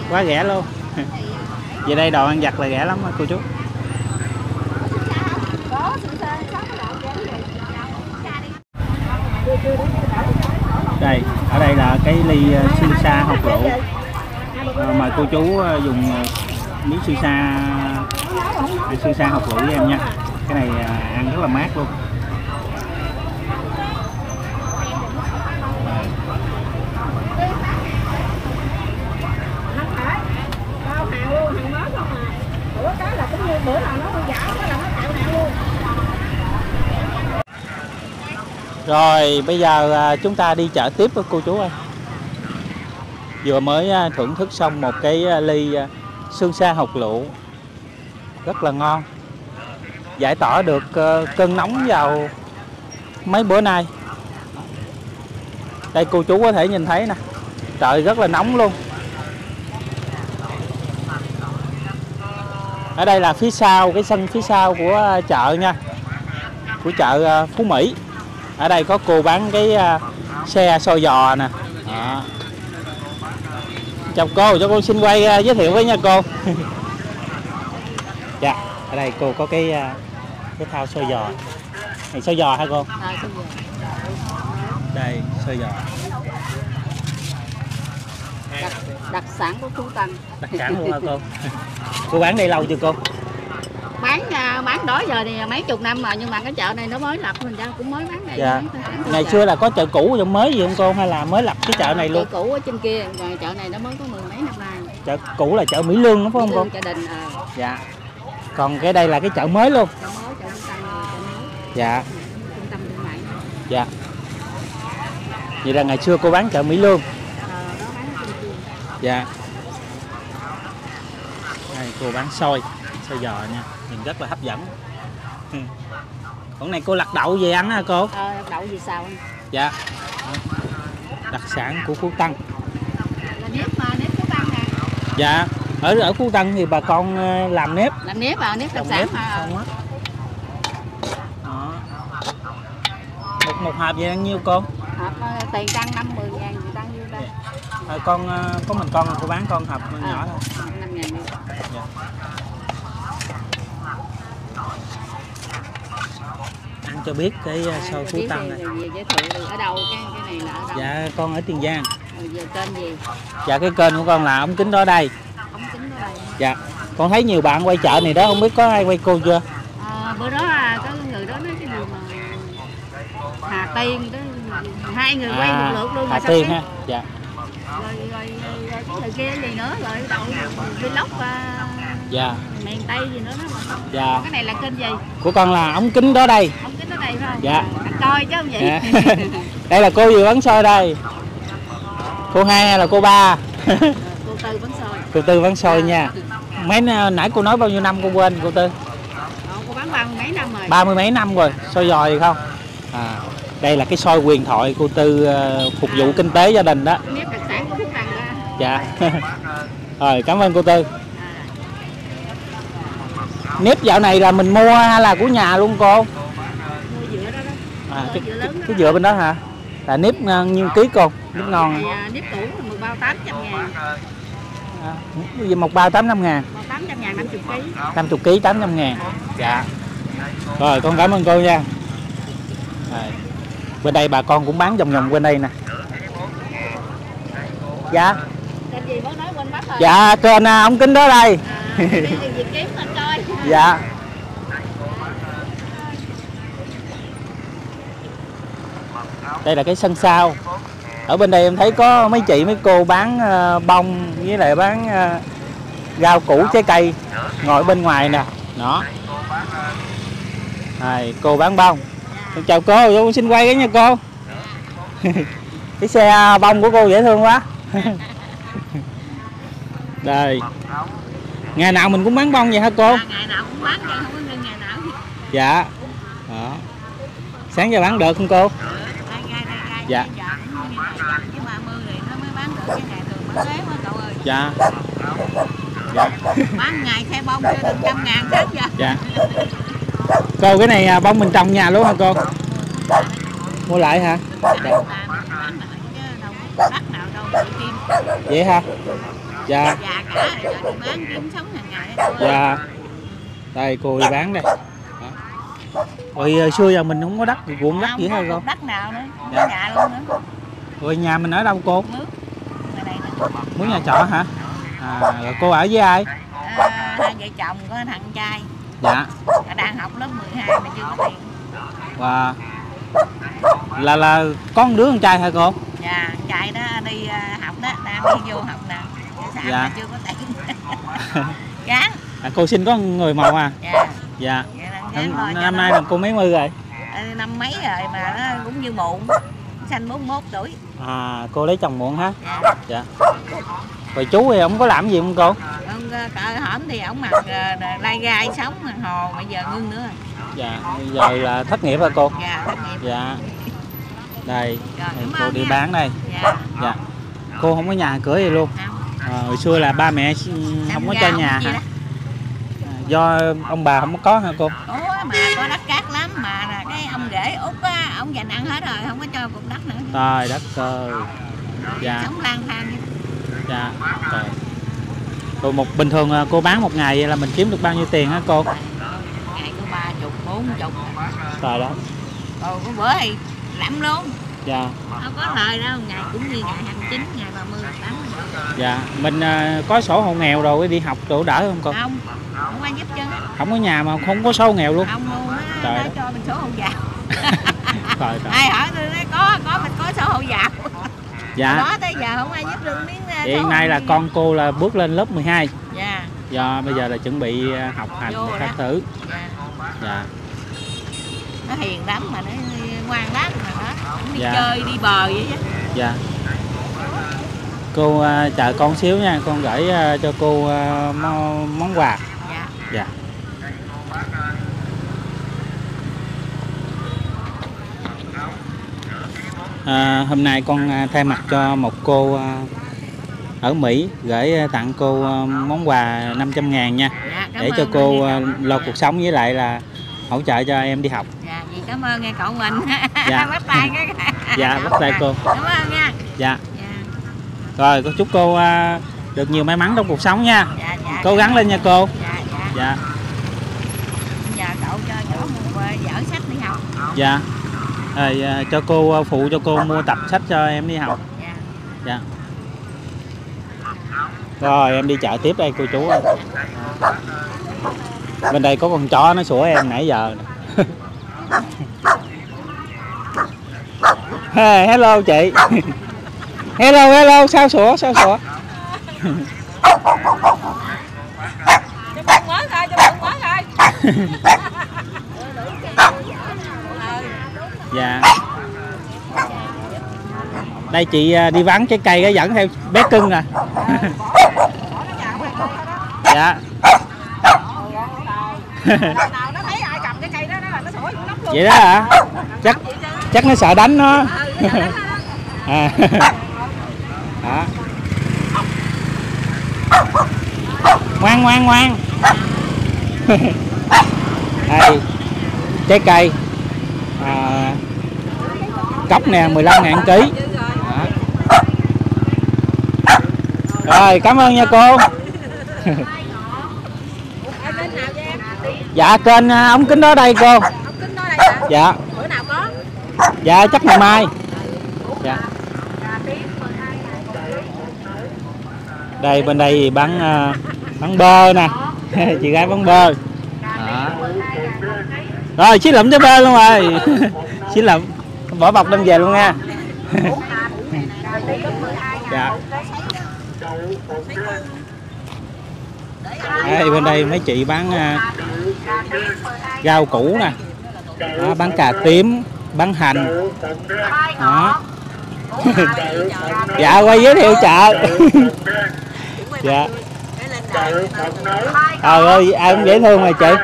Quá rẻ luôn. *laughs* Về đây đồ ăn vặt là rẻ lắm cô chú. Đây ở đây là cái ly ờ, xương sa hột rượu mời cô chú ờ, dùng ờ, miếng sư sa ăn sa hột rượu với em nha. Cái này ờ, ăn rất là mát luôn bao hàng luôn hàng mới không à bữa cái là cũng như bữa nào nó bị giảm cái là nó tạo nạn luôn rồi bây giờ à, chúng ta đi chợ tiếp với cô chú ơi. Vừa mới à, thưởng thức xong một cái à, ly xương sa hột lựu. Rất là ngon. Giải tỏa được cơn nóng vào mấy bữa nay. Đây cô chú có thể nhìn thấy nè. Trời rất là nóng luôn. Ở đây là phía sau, cái sân phía sau của chợ nha. Của chợ Phú Mỹ ở đây có cô bán cái à, xe xôi giò nè. Đó. chào cô cho cô xin quay à, giới thiệu với nha cô. *laughs* Dạ ở đây cô có cái à, cái thao xôi giò. Này xôi giò hả cô? Đây xôi giò. Đặc, đặc sản của Phú Tân đặc sản luôn hả cô? Cô bán đây lâu chưa cô bán à, bán đó giờ thì mấy chục năm rồi nhưng mà cái chợ này nó mới lập mình ra cũng mới bán này. Dạ. Bán ngày chợ. xưa là có chợ cũ chợ mới gì không cô? Hay là mới lập cái chợ này luôn? chợ cũ ở trên kia rồi chợ này nó mới có mười mấy năm nay. Chợ cũ là chợ Mỹ Lương đúng không cô? Chợ đình ờ. Dạ. Còn cái đây là cái chợ mới luôn? Chợ mới chợ mới. Dạ. Trung tâm thương mại. Dạ. Vậy là ngày xưa cô bán chợ Mỹ Lương. ờ đó bán Dạ. Đây cô bán xôi, xôi giò nha, nhìn rất là hấp dẫn. Ừ. Còn này cô lặt đậu về ăn hả cô? ờ đậu gì sao Dạ. Đặc sản của Phú Tân. là nếp mà nếp Phú Tân nè Dạ. Ở ở Phú Tân thì bà con ờ, làm nếp, làm nếp vào nếp đặc sản mà không á. Đó. Một một hộp vậy ăn nhiêu cô? hộp ờ, tiền tăng năm mười ngàn gì tăng nhiêu À, con ờ, có mình con cô bán con hộp nhỏ thôi. năm ngàn đi Dạ. Cho biết cái uh, xôi Phú thì- này. ở đâu cái cái này là ở đâu Dạ con ở Tiền Giang. giờ tên gì Dạ cái kênh của con là ống kính đó đây. ống kính ở đây Dạ. Con thấy nhiều bạn quay chợ này đó không biết có ai quay cô chưa? à, bữa đó à, có người đó nói cái gì mà Hà Tiên đó hai người quay một lượt luôn Hà mà Tiên ha. Dạ. rồi, rồi, rồi, rồi cái người kia gì nữa rồi đậu vlog và Dạ. miền Tây gì nữa đó mà Dạ. cái này là kênh gì Của con là ống kính đó đây. ống đây phải không? Dạ. Đặt coi chứ không vậy? Dạ. *laughs* đây là cô vừa bán xôi đây. Cô hai hay là cô ba? *laughs* cô Tư bánh xôi cô Tư bán xôi nha. Mấy nãy cô nói bao nhiêu năm cô quên cô Tư? Ờ, cô bán bao mấy năm rồi. Ba mươi mấy năm rồi. Xôi giò thì không? À, đây là cái xôi quyền thoại cô tư ờ, phục vụ kinh tế gia đình đó. Nếp đặc sản của Phú Tân ra dạ. *laughs* Rồi cảm ơn cô tư. Nếp dạo này là mình mua hay là của nhà luôn cô mua dừa đó đó à, cái, dừa cái, cái dừa bên đó hả? Là nếp nhiêu ký cô? Nếp ngon Này, à, nếp cũ là một bao 800 ngàn. À, một bao tám năm ngàn? Bao 800 ngàn 50 kg năm chục ký tám trăm ngàn. Dạ. Rồi con cảm ơn cô nha. Rồi. bên đây bà con cũng bán vòng vòng bên đây nè. Dạ. Dạ kênh à, ống kính đó đây. À, dạ đây là cái sân sau. Ở bên đây em thấy có mấy chị mấy cô bán ờ, bông với lại bán ờ, rau củ trái cây ngồi bên ngoài nè. Đó. Này cô bán bông. Chào cô cô xin quay cái nha cô. *laughs* Cái xe bông của cô dễ thương quá. *laughs* Đây. Ngày nào mình cũng bán bông vậy hả cô? À, ngày nào cũng bán vậy không có ngưng ngày nào. Dạ. Đó. Sáng giờ bán được không cô hai ngày hai ngày Dạ. giờ cũng như ngày dặn với 30 thì nó mới bán được cái ngày thường bán ế quá cậu ơi. Dạ. Dạ. Bán ngày khai bông cho được trăm ngàn sáng giờ. Dạ. Cô cái này à, bông mình trồng nhà luôn hả cô? Mua lại hả? Dạ. vậy hả? Dạ. Ơi. dạ. Đây cô đi bán đây. Rồi à, xưa giờ mình không có đất ruộng đất không gì hết không đất nào nữa không Dạ. nhà luôn nữa rồi nhà mình ở đâu cô? Muốn nhà trọ hả? À rồi cô ở với ai? À, hai vợ chồng có thằng trai. Dạ. Đang học lớp 12 mà chưa có tiền. Và là là một đứa con trai hả cô? Dạ trai đó đi à, học đó đang đi vô học nè. Dạ. mà chưa có tiền. *laughs* Gán. À, cô sinh có người màu à? Dạ dạ. Gán năm, năm nay là cô mấy mươi rồi? Ừ, năm mấy rồi mà nó cũng như muộn sanh 41 tuổi. À cô lấy chồng muộn hả? Dạ. Dạ. Rồi chú thì không có làm gì không cô? Ông ờ, cỡ hổm thì ổng mặc ờ, lai gai sống hồ bây giờ ngưng nữa. Rồi dạ bây giờ là thất nghiệp hả cô? Dạ thất nghiệp. Dạ. Đây Rồi, cô đi nha. bán đây. Dạ. Dạ. Cô không có nhà cửa gì luôn. À, hồi xưa là ba mẹ không có cho nhà hả do ông bà không có hả cô? Ủa mà có đất cát lắm mà là cái ông rể út á ông dành ăn hết rồi không có cho cục đất nữa. Trời đất ơi. Dạ. sống lang thang dạ rồi. rồi một bình thường à, cô bán một ngày vậy là mình kiếm được bao nhiêu tiền hả cô? Ngày có ba chục bốn chục. Trời đó rồi có bữa thì lắm luôn dạ. Không có lời đâu ngày cũng như ngày 29 ngày 30 tám dạ mình à, có sổ hộ nghèo rồi đi học đồ đỡ không cô? Không không ai giúp chân không có nhà mà không có sổ nghèo luôn. Ông luôn á Trời nó cho mình số hộ giàu. *laughs* Trời trời ai hỏi tôi nói có có mình có số hộ giàu. Dạ. Đó tới giờ không ai giúp được miếng uh, hiện nay là con cô là bước lên lớp 12 dạ. Do bây giờ là chuẩn bị à, học hành các thứ dạ. Dạ. Nó hiền lắm mà nó ngoan lắm mà cũng đi Dạ. chơi đi bờ vậy chứ. Dạ. Cô à, chờ con xíu nha con gửi à, cho cô à, món, quà. Dạ. Dạ. À, hôm nay con thay mặt cho một cô ở Mỹ gửi tặng cô món quà 500 ngàn nha. Dạ để cho cô lo cuộc sống với lại là hỗ trợ cho em đi học. Dạ vậy cảm ơn nghe cậu mình. Dạ. *laughs* bắt tay cái *laughs* Dạ, bắt tay cô. cảm ơn nha. Dạ. Dạ. Rồi cô chúc cô à, được nhiều may mắn trong cuộc sống nha. Dạ dạ cố gắng lên nha cô. dạ dạ. Dạ. Giờ cậu cho chỗ mua dở sách đi học. Dạ. Rồi à, cho cô à, phụ cho cô mua tập sách cho em đi học. Dạ. Dạ. Rồi em đi chợ tiếp đây cô chú ơi bên đây có con chó nó sủa em nãy giờ. Hey, hello chị. Hello hello sao sủa sao sủa? *laughs* Dạ. Đây chị à, đi vắng cái cây cái dẫn theo bé cưng nè à. *laughs* dạ nào nó thấy ai cầm cái cây đó nó là nó. Sủa cũng nóc luôn vậy đó hả chắc chắc nó sợ đánh nó *laughs* à. Đó. Ngoan ngoan ngoan. *laughs* Đây. Trái cây. À, cốc nè 15 ngàn ký. Rồi cảm ơn nha cô *laughs* dạ kênh à, ống kính đó đây cô. Ống kính đó đây hả? Dạ. Bữa nào có? Dạ chắc ngày mai. Dạ. Đây bên đây thì bán à, bán bơ nè. *laughs* Chị gái bán bơ. Đó. rồi xí lụm trái bơ luôn rồi. *laughs* Xí lụm. Bỏ bọc đem về luôn nha. *laughs* Dạ. Đây bên đây mấy chị bán à, rau củ nè. Đó, bán cà tím bán hành. Đó. *laughs* Dạ quay giới thiệu chợ. *laughs* Dạ. Ờ ơi ai cũng dễ thương mà chị.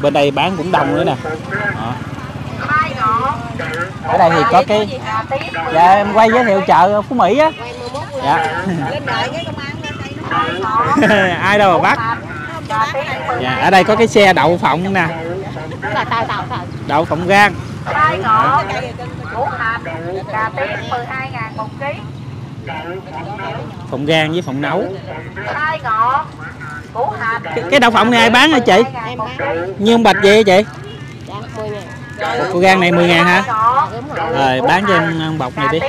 Bên đây bán cũng đồng nữa nè. Đó. ở đây thì có cái dạ em quay giới thiệu chợ phú mỹ á. Dạ. *laughs* ai đâu mà bắt. Dạ ở đây có cái xe đậu phộng nè. Đậu phộng gan hai ngọ củ hạt cà tím 12 ngàn một ký phộng gan với phộng nấu. Cái, cái đậu phộng này ai bán hả chị? Như ông bạch vậy chị? Dạ 10 ngàn cô gan này 10 ngàn hả? Rồi bán cho em bọc này đi.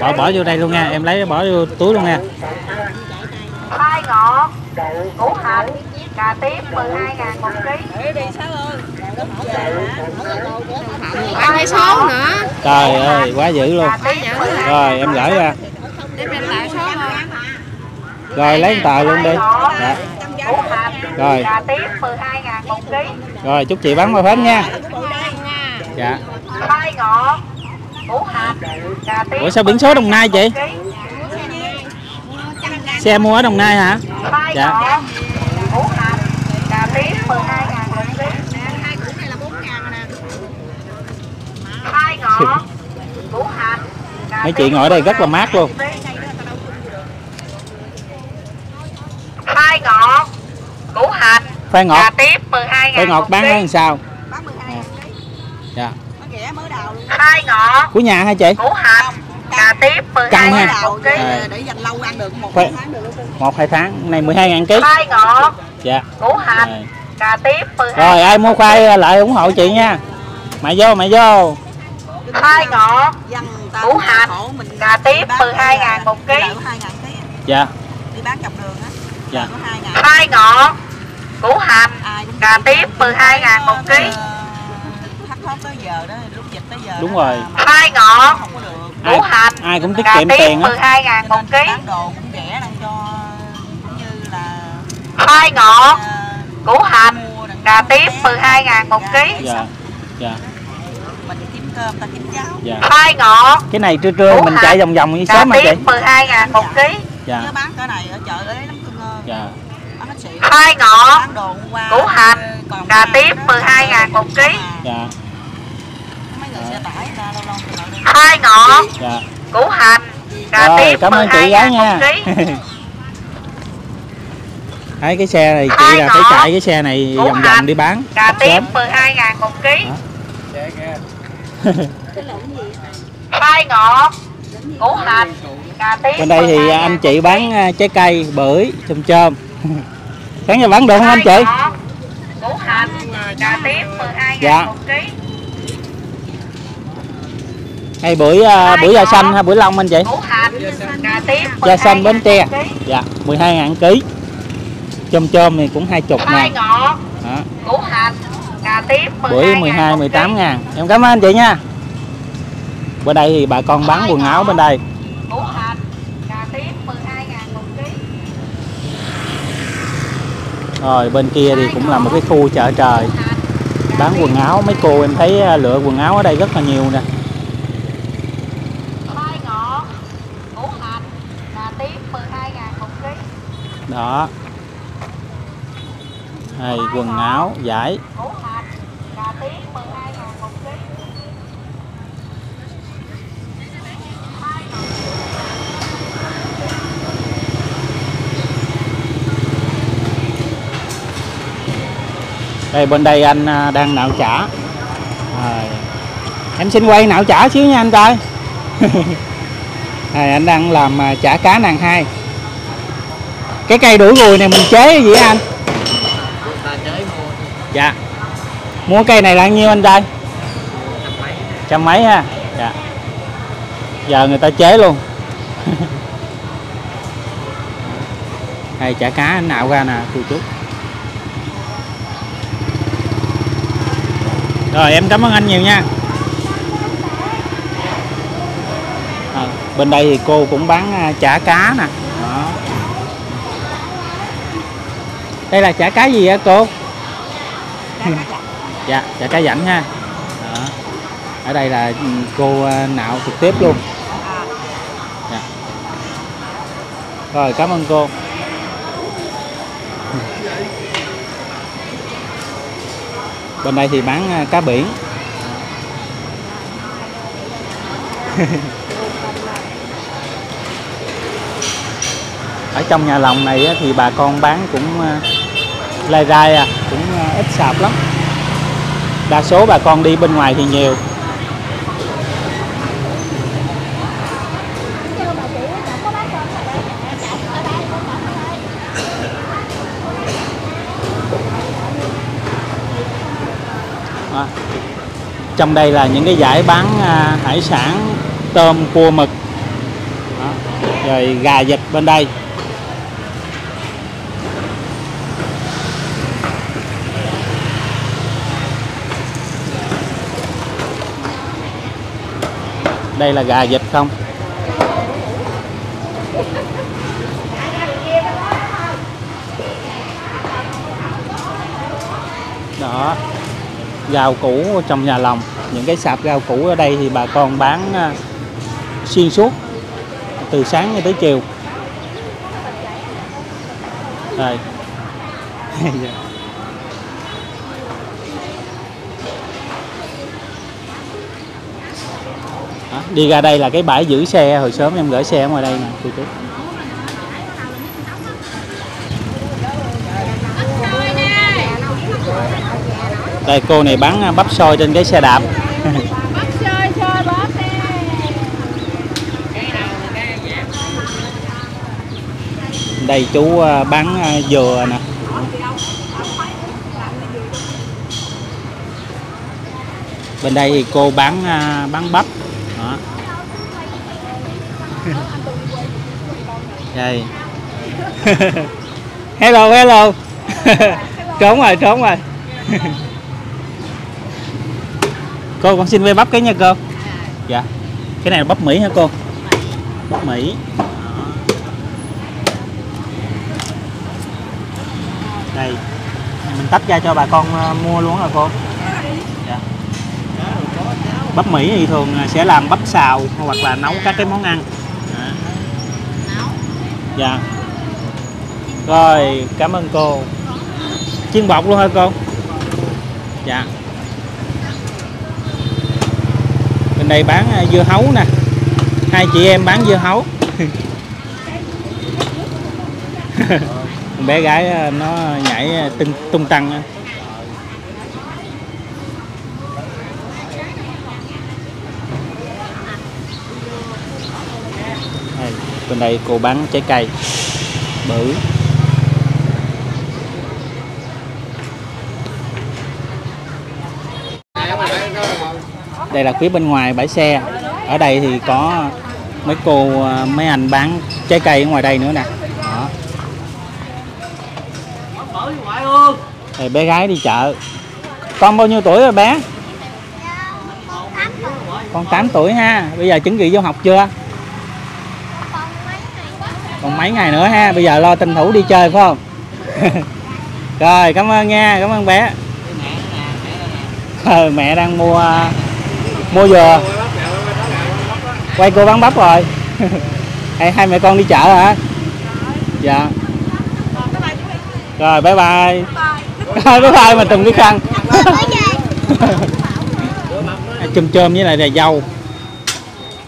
Bỏ bỏ vô đây luôn nha em lấy bỏ vô túi luôn nha khoai ngọt. Củ hành cà tím 12 ngàn một ký. Ăn hay số nữa? Trời ơi quá dữ luôn. Cà tím 12 rồi em gửi ra. Để mình lại số thôi rồi lấy tờ luôn đi. Dạ. củ hành Rồi. cà tím 12 ngàn một ký. Rồi chúc chị bán bao phết nha. Dạ. Khoai ngọt. Củ hành cà tím ủa sao biển số đồng nai chị xe mua ở đồng nai hả? Dạ. ngọt củ hành cà tím 12 ngàn một ký khoai ngọt củ hành cà mấy chị ngồi ở đây rất là mát luôn. Khoai ngọt. Củ hành. Khoai ngọt. Cà tím 12 ngàn khoai ngọt bán làm sao? Dạ. Khoai ngọt. Của nhà hả chị? Củ hành cà tím 12 Căng ha. ngàn một ký để dành lâu ăn được một khoai một hai tháng này 12 ngàn ký. Khoai ngọt dạ. củ hành rồi. cà tím 12 rồi ai mua khoai lại ủng hộ chị nha. Mày vô mày vô. Khoai ngọt dân Củ hành, cà tím 12 ngàn một ký. 2 ngàn ký dạ. Đi bán dọc đường á. Dạ. Có 2 ngàn. Khoai ngọt củ hành cà tím 12 ngàn một ký. thắt thóp tới giờ đó Đúng rồi. mà khoai ngọt không có được. Ai, củ hành. ai cũng tiết kiệm tiền á. 12 ngàn một ký. Đồ cũng rẻ đang cho cũng như là khoai ngọt ờ, củ hành. mua đằng cà tím vé, 12 ngàn một ký. dạ dạ mình kiếm cơm ta kiếm cháo. Dạ. Khoai ngọt cái này trưa trưa mình hành, chạy vòng vòng như cà sớm hả chị. tím 12 ngàn một ký. Dạ. Nhớ bán cỡ này ở chợ ở đấy lắm cưng ơi. Dạ. Khoai ngọt củ hành, cà tím đó, 12 ngàn một ký. dạ mấy người xe tải người ta lâu lâu người ta đi khoai ngọt dạ. Củ hành cà rồi tím cảm ơn 12 chị gái nha. *laughs* thấy cái xe này chị Hai là phải chạy cái xe này Củ vòng vòng đi bán. cà tím 12 ngàn một ký. Khoai *laughs* ngọt củ hành cà tím bên đây thì 12 anh chị bán à, trái cây bưởi chôm chôm. Sáng *laughs* giờ bán được không anh chị? Củ hành cà tím 12 Dạ. ngàn một ký hay bưởi Hai bưởi da xanh hay bưởi long anh chị? Củ hành cà tím da xanh 12 bến tre dạ 12 ngàn ký. Chôm chôm thì cũng hai chục ngàn ngọt Đó. củ hành cà tím 12 bưởi 12 ngàn 18 một ngàn. Em cảm ơn anh chị nha. Bên đây thì bà con bán quần áo bên đây. Ký. củ hành cà tím 12 ngàn một ký. Rồi bên kia thì cũng là một cái khu chợ trời. Bán quần áo. Mấy cô em thấy à, lựa quần áo ở đây rất là nhiều nè khoai ngọt củ hành cà tím 12 ngàn một ký đó. Hay quần áo giải, đây bên đây anh à, đang nạo chả. Rồi. em xin quay nạo chả xíu nha anh coi. *laughs* Này anh đang làm à, chả cá nàng hai cái cây đuổi ruồi này mình chế gì anh? Dạ. Mua cây này là nhiêu anh trai? Trăm mấy ha. Dạ. Giờ người ta chế luôn. *laughs* Đây chả cá anh nạo ra nè cô chú. Rồi em cảm ơn anh nhiều nha. À, bên đây thì cô cũng bán à, chả cá nè. Đó đây là chả cá gì hả cô? Dạ chả cá rảnh ha. Đó. ở đây là ừ, cô à, nạo trực tiếp luôn. Dạ. rồi cảm ơn cô. Bên đây thì bán à, cá biển. *laughs* Ở trong nhà lòng này á, thì bà con bán cũng à, lai rai à cũng ờ, ít sạp lắm. Đa số bà con đi bên ngoài thì nhiều. À, trong đây là những cái giải bán à, hải sản tôm cua mực. Rồi gà vịt bên đây. Đây là gà vịt không? Đó. Rau củ trong nhà lòng. Những cái sạp rau củ ở đây thì bà con bán à, xuyên suốt từ sáng cho tới chiều. Đây. *laughs* Dạ. Đi ra đây là cái bãi giữ xe hồi sớm em gửi xe ở ngoài đây nè cô chú đây cô này bán à, bắp xôi trên cái xe đạp. Đây chú à, bán à, dừa nè. Bên đây thì cô bán bán bắp đó đây. *laughs* Hello hello. *laughs* Trốn rồi trốn rồi. *laughs* Cô con xin về bắp cái nha cô. Dạ. Cái này là bắp mỹ hả cô? Bắp mỹ. Đây. Mình tách ra cho bà con ờ, mua luôn hả cô? Dạ. bắp mỹ thì thường sẽ làm bắp xào hoặc là nấu các cái món ăn dạ. Rồi, cảm ơn cô. Chiên bọc luôn hả cô? Dạ. Bên đây bán à, dưa hấu nè. Hai chị em bán dưa hấu. *laughs* Bé gái à, nó nhảy à, tung tung tăng á. Đây, bên đây cô bán trái cây. Bự. Đây là phía bên ngoài bãi xe. Ở đây thì có mấy cô ờ, mấy anh bán trái cây ở ngoài đây nữa nè. Đó. Rồi bé gái đi chợ. Con bao nhiêu tuổi rồi bé? Con 8 tuổi ha. Bây giờ chuẩn bị vô học chưa? Còn mấy ngày nữa ha Bây giờ lo tranh thủ đi chơi phải không? *laughs* Rồi cảm ơn nha Cảm ơn bé. Ờ, Mẹ đang mua Mua dừa. Quay cô bán bắp rồi. *laughs* Hai, hai mẹ con đi chợ hả? Dạ. Rồi bye bye. Bye bye mà từng cái khăn chôm chôm với lại là dâu.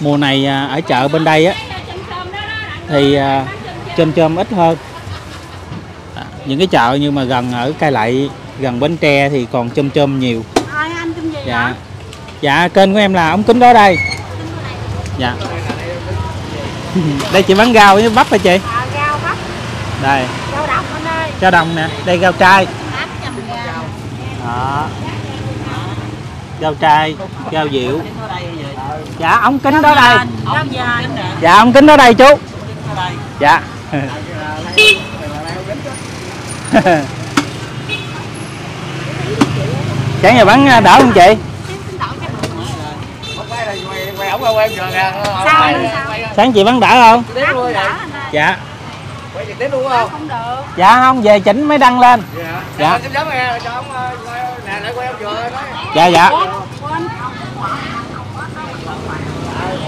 Mùa này à, ở chợ bên đây á thì à, chôm chôm ít hơn. À, những cái chợ như mà gần ở cai lậy gần bến tre thì còn chôm chôm nhiều. Dạ. dạ kênh của em là ống kính đó đây. Dạ. Đây chị bán rau với bắp hả chị? Rau bắp. Đây. Rau đậm anh ơi rau đồng nè. Đây rau trai. Đó. Rau trai rau diệu. Dạ ống kính đó đây. dạ ống kính đó đây chú dạ sáng giờ bán đỡ không chị sáng chị bán đỡ không dạ không được dạ không về chỉnh mới đăng lên dạ dạ dạ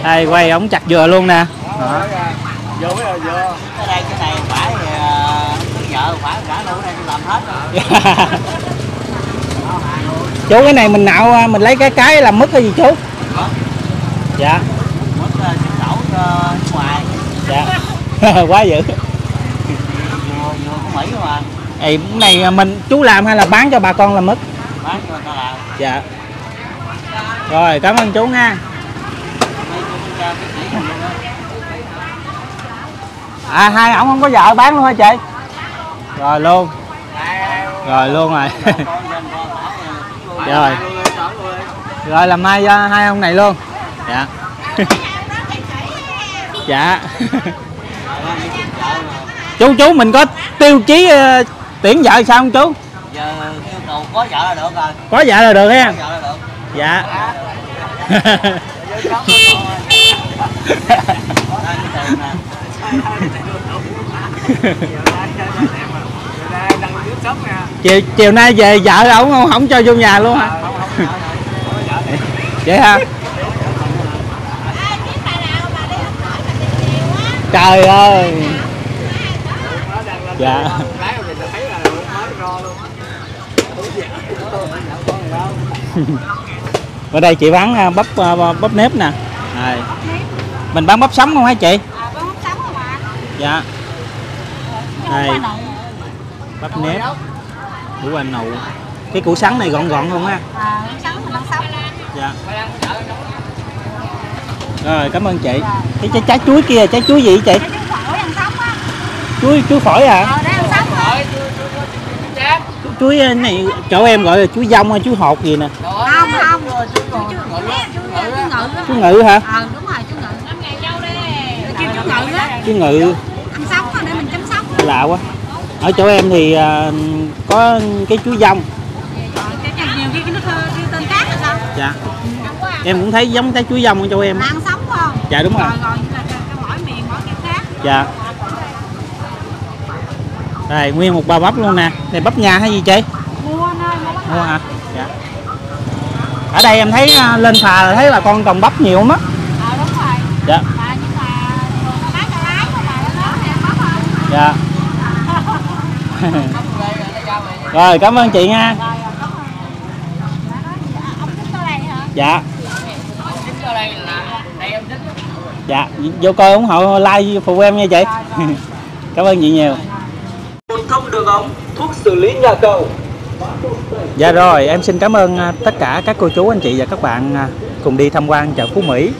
đây quay ống chặt dừa luôn nè Đó. Vô cái là vô. Cái đây cái này phải cứ vợ phải cả luôn đây làm hết rồi. *laughs* Chú cái này mình nạo à, mình lấy cái cái làm mứt hay gì chú? Dạ. Mất xuất khẩu ngoài. Dạ. *laughs* Quá dữ. Vừa vừa của mỹ mà. Ê, cái này à, mình chú làm hay là bán cho bà con làm mứt bán cho người ta làm. Dạ. Rồi cảm ơn chú nha mấy chú ra cái chỉ luôn đó à hai ổng không có vợ bán luôn hả chị? Rồi luôn. Rồi luôn rồi. *laughs* Rồi. Rồi làm mai cho hai ông này luôn? Dạ. *laughs* Dạ. *laughs* Chú chú mình có tiêu chí ờ, tuyển vợ sao không chú? Giờ yêu cầu có vợ là được rồi. Có vợ là được ha? Được. Dạ Chiều chiều nay về vợ ổng không không cho vô nhà luôn hả? Vậy hả? Trời ơi. Dạ. Ở đây chị bán à, bắp à, bắp nếp nè. Rồi. mình bán bắp sống không hả chị À, có hút sống không ạ? Dạ. Đây. Bắp nếp. Củ anh nụ cái củ sắn này gọn gọn không ha À, thì sống. dạ. Rồi cảm ơn chị. Cái trái, trái chuối kia trái chuối gì vậy chị? Cái chú phổi ăn sống á. chuối chuối phổi à để ăn sống á. chuối ờ, này chỗ em gọi là chuối dông hay chuối hột gì nè? Không, không. Ngự chuối ngự hả? Ờ, đúng rồi, chú ngự. Chú ngự lạ quá. Ở chỗ em thì ờ, có cái chuối dông. Cái cái cái dạ. Em cũng thấy giống trái chuối dông ở chỗ em. Ăn sống không? dạ đúng rồi. Rồi, cái, cái mỗi miền mỗi kiểu khác. dạ. Đây nguyên một bao bắp luôn nè. Này bắp nhà hay gì chị? Mua nơi, mua hả? Dạ. Ở đây em thấy à, lên phà là thấy là con trồng bắp nhiều lắm á Ờ, đúng rồi. dạ Mà nhưng mà thường nó bán cho lái mà bà nó nói thì ăn bắp không? Dạ. Rồi cảm ơn chị nha. Dạ. Dạ vô coi ủng hộ like phụ em nha chị. *laughs* Cảm ơn chị nhiều. Thông đường ống thuốc xử lý nhà cầu. Dạ rồi, em xin cảm ơn à, tất cả các cô chú, anh chị và các bạn à, cùng đi tham quan chợ Phú Mỹ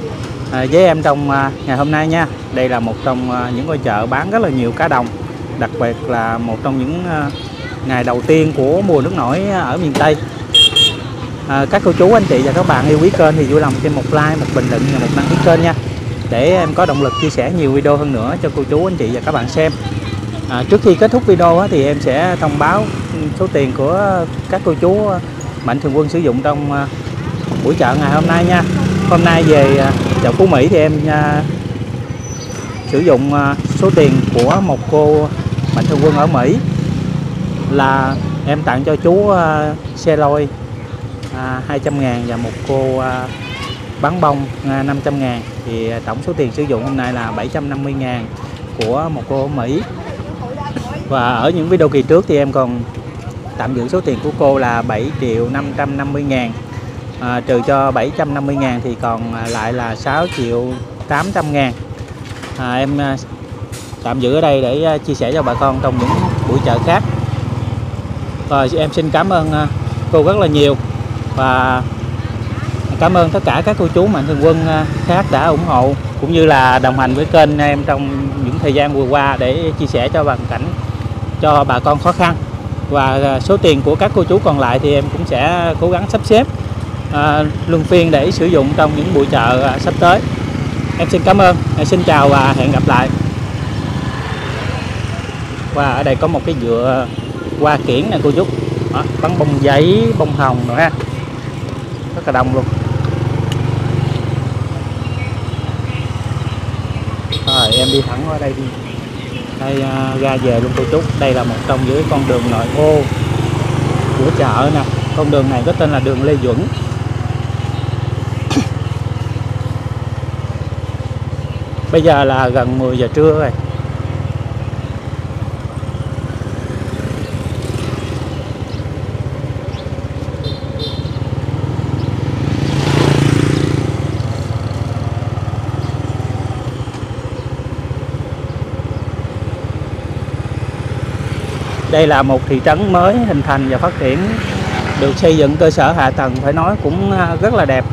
à, với em trong à, ngày hôm nay nha. Đây là một trong à, những ngôi chợ bán rất là nhiều cá đồng, đặc biệt là một trong những à, ngày đầu tiên của mùa nước nổi ở miền Tây. À, các cô chú, anh chị và các bạn yêu quý kênh thì vui lòng trên một like, một bình luận và một đăng ký kênh nha. Để em có động lực chia sẻ nhiều video hơn nữa cho cô chú, anh chị và các bạn xem. À, trước khi kết thúc video á, thì em sẽ thông báo số tiền của các cô chú à, mạnh thường quân sử dụng trong à, buổi chợ ngày hôm nay nha hôm nay về à, chợ Phú Mỹ thì em à, sử dụng à, số tiền của một cô mạnh thường quân ở Mỹ là em tặng cho chú xe lôi 200 ngàn và một cô à, bắn bông 500 ngàn. Thì tổng số tiền sử dụng hôm nay là 750 ngàn của một cô ở Mỹ. Và ở những video kỳ trước thì em còn tạm giữ số tiền của cô là 7 triệu 550 ngàn à, trừ cho 750 ngàn thì còn à, lại là 6 triệu 800 ngàn. À, em à, tạm giữ ở đây để à, chia sẻ cho bà con trong những buổi chợ khác. Rồi em xin cảm ơn cô rất là nhiều và cảm ơn tất cả các cô chú mạnh thường quân khác đã ủng hộ cũng như là đồng hành với kênh em trong những thời gian vừa qua để chia sẻ cho hoàn cảnh cho bà con khó khăn. Và số tiền của các cô chú còn lại thì em cũng sẽ cố gắng sắp xếp à, luân phiên để sử dụng trong những buổi chợ à, sắp tới. Em xin cảm ơn em xin chào và hẹn gặp lại. Và ở đây có một cái dựa hoa kiển nè cô chú Đó, bắn bông giấy bông hồng nữa ha. Rất là đông luôn. Rồi em đi thẳng qua đây đi. Đây à, ra về luôn cô chú đây là một trong những con đường nội ô của chợ nè. Con đường này có tên là đường Lê Duẩn. Bây giờ là gần 10 giờ trưa rồi. Đây là một thị trấn mới hình thành và phát triển, được xây dựng cơ sở hạ tầng, phải nói cũng à, rất là đẹp.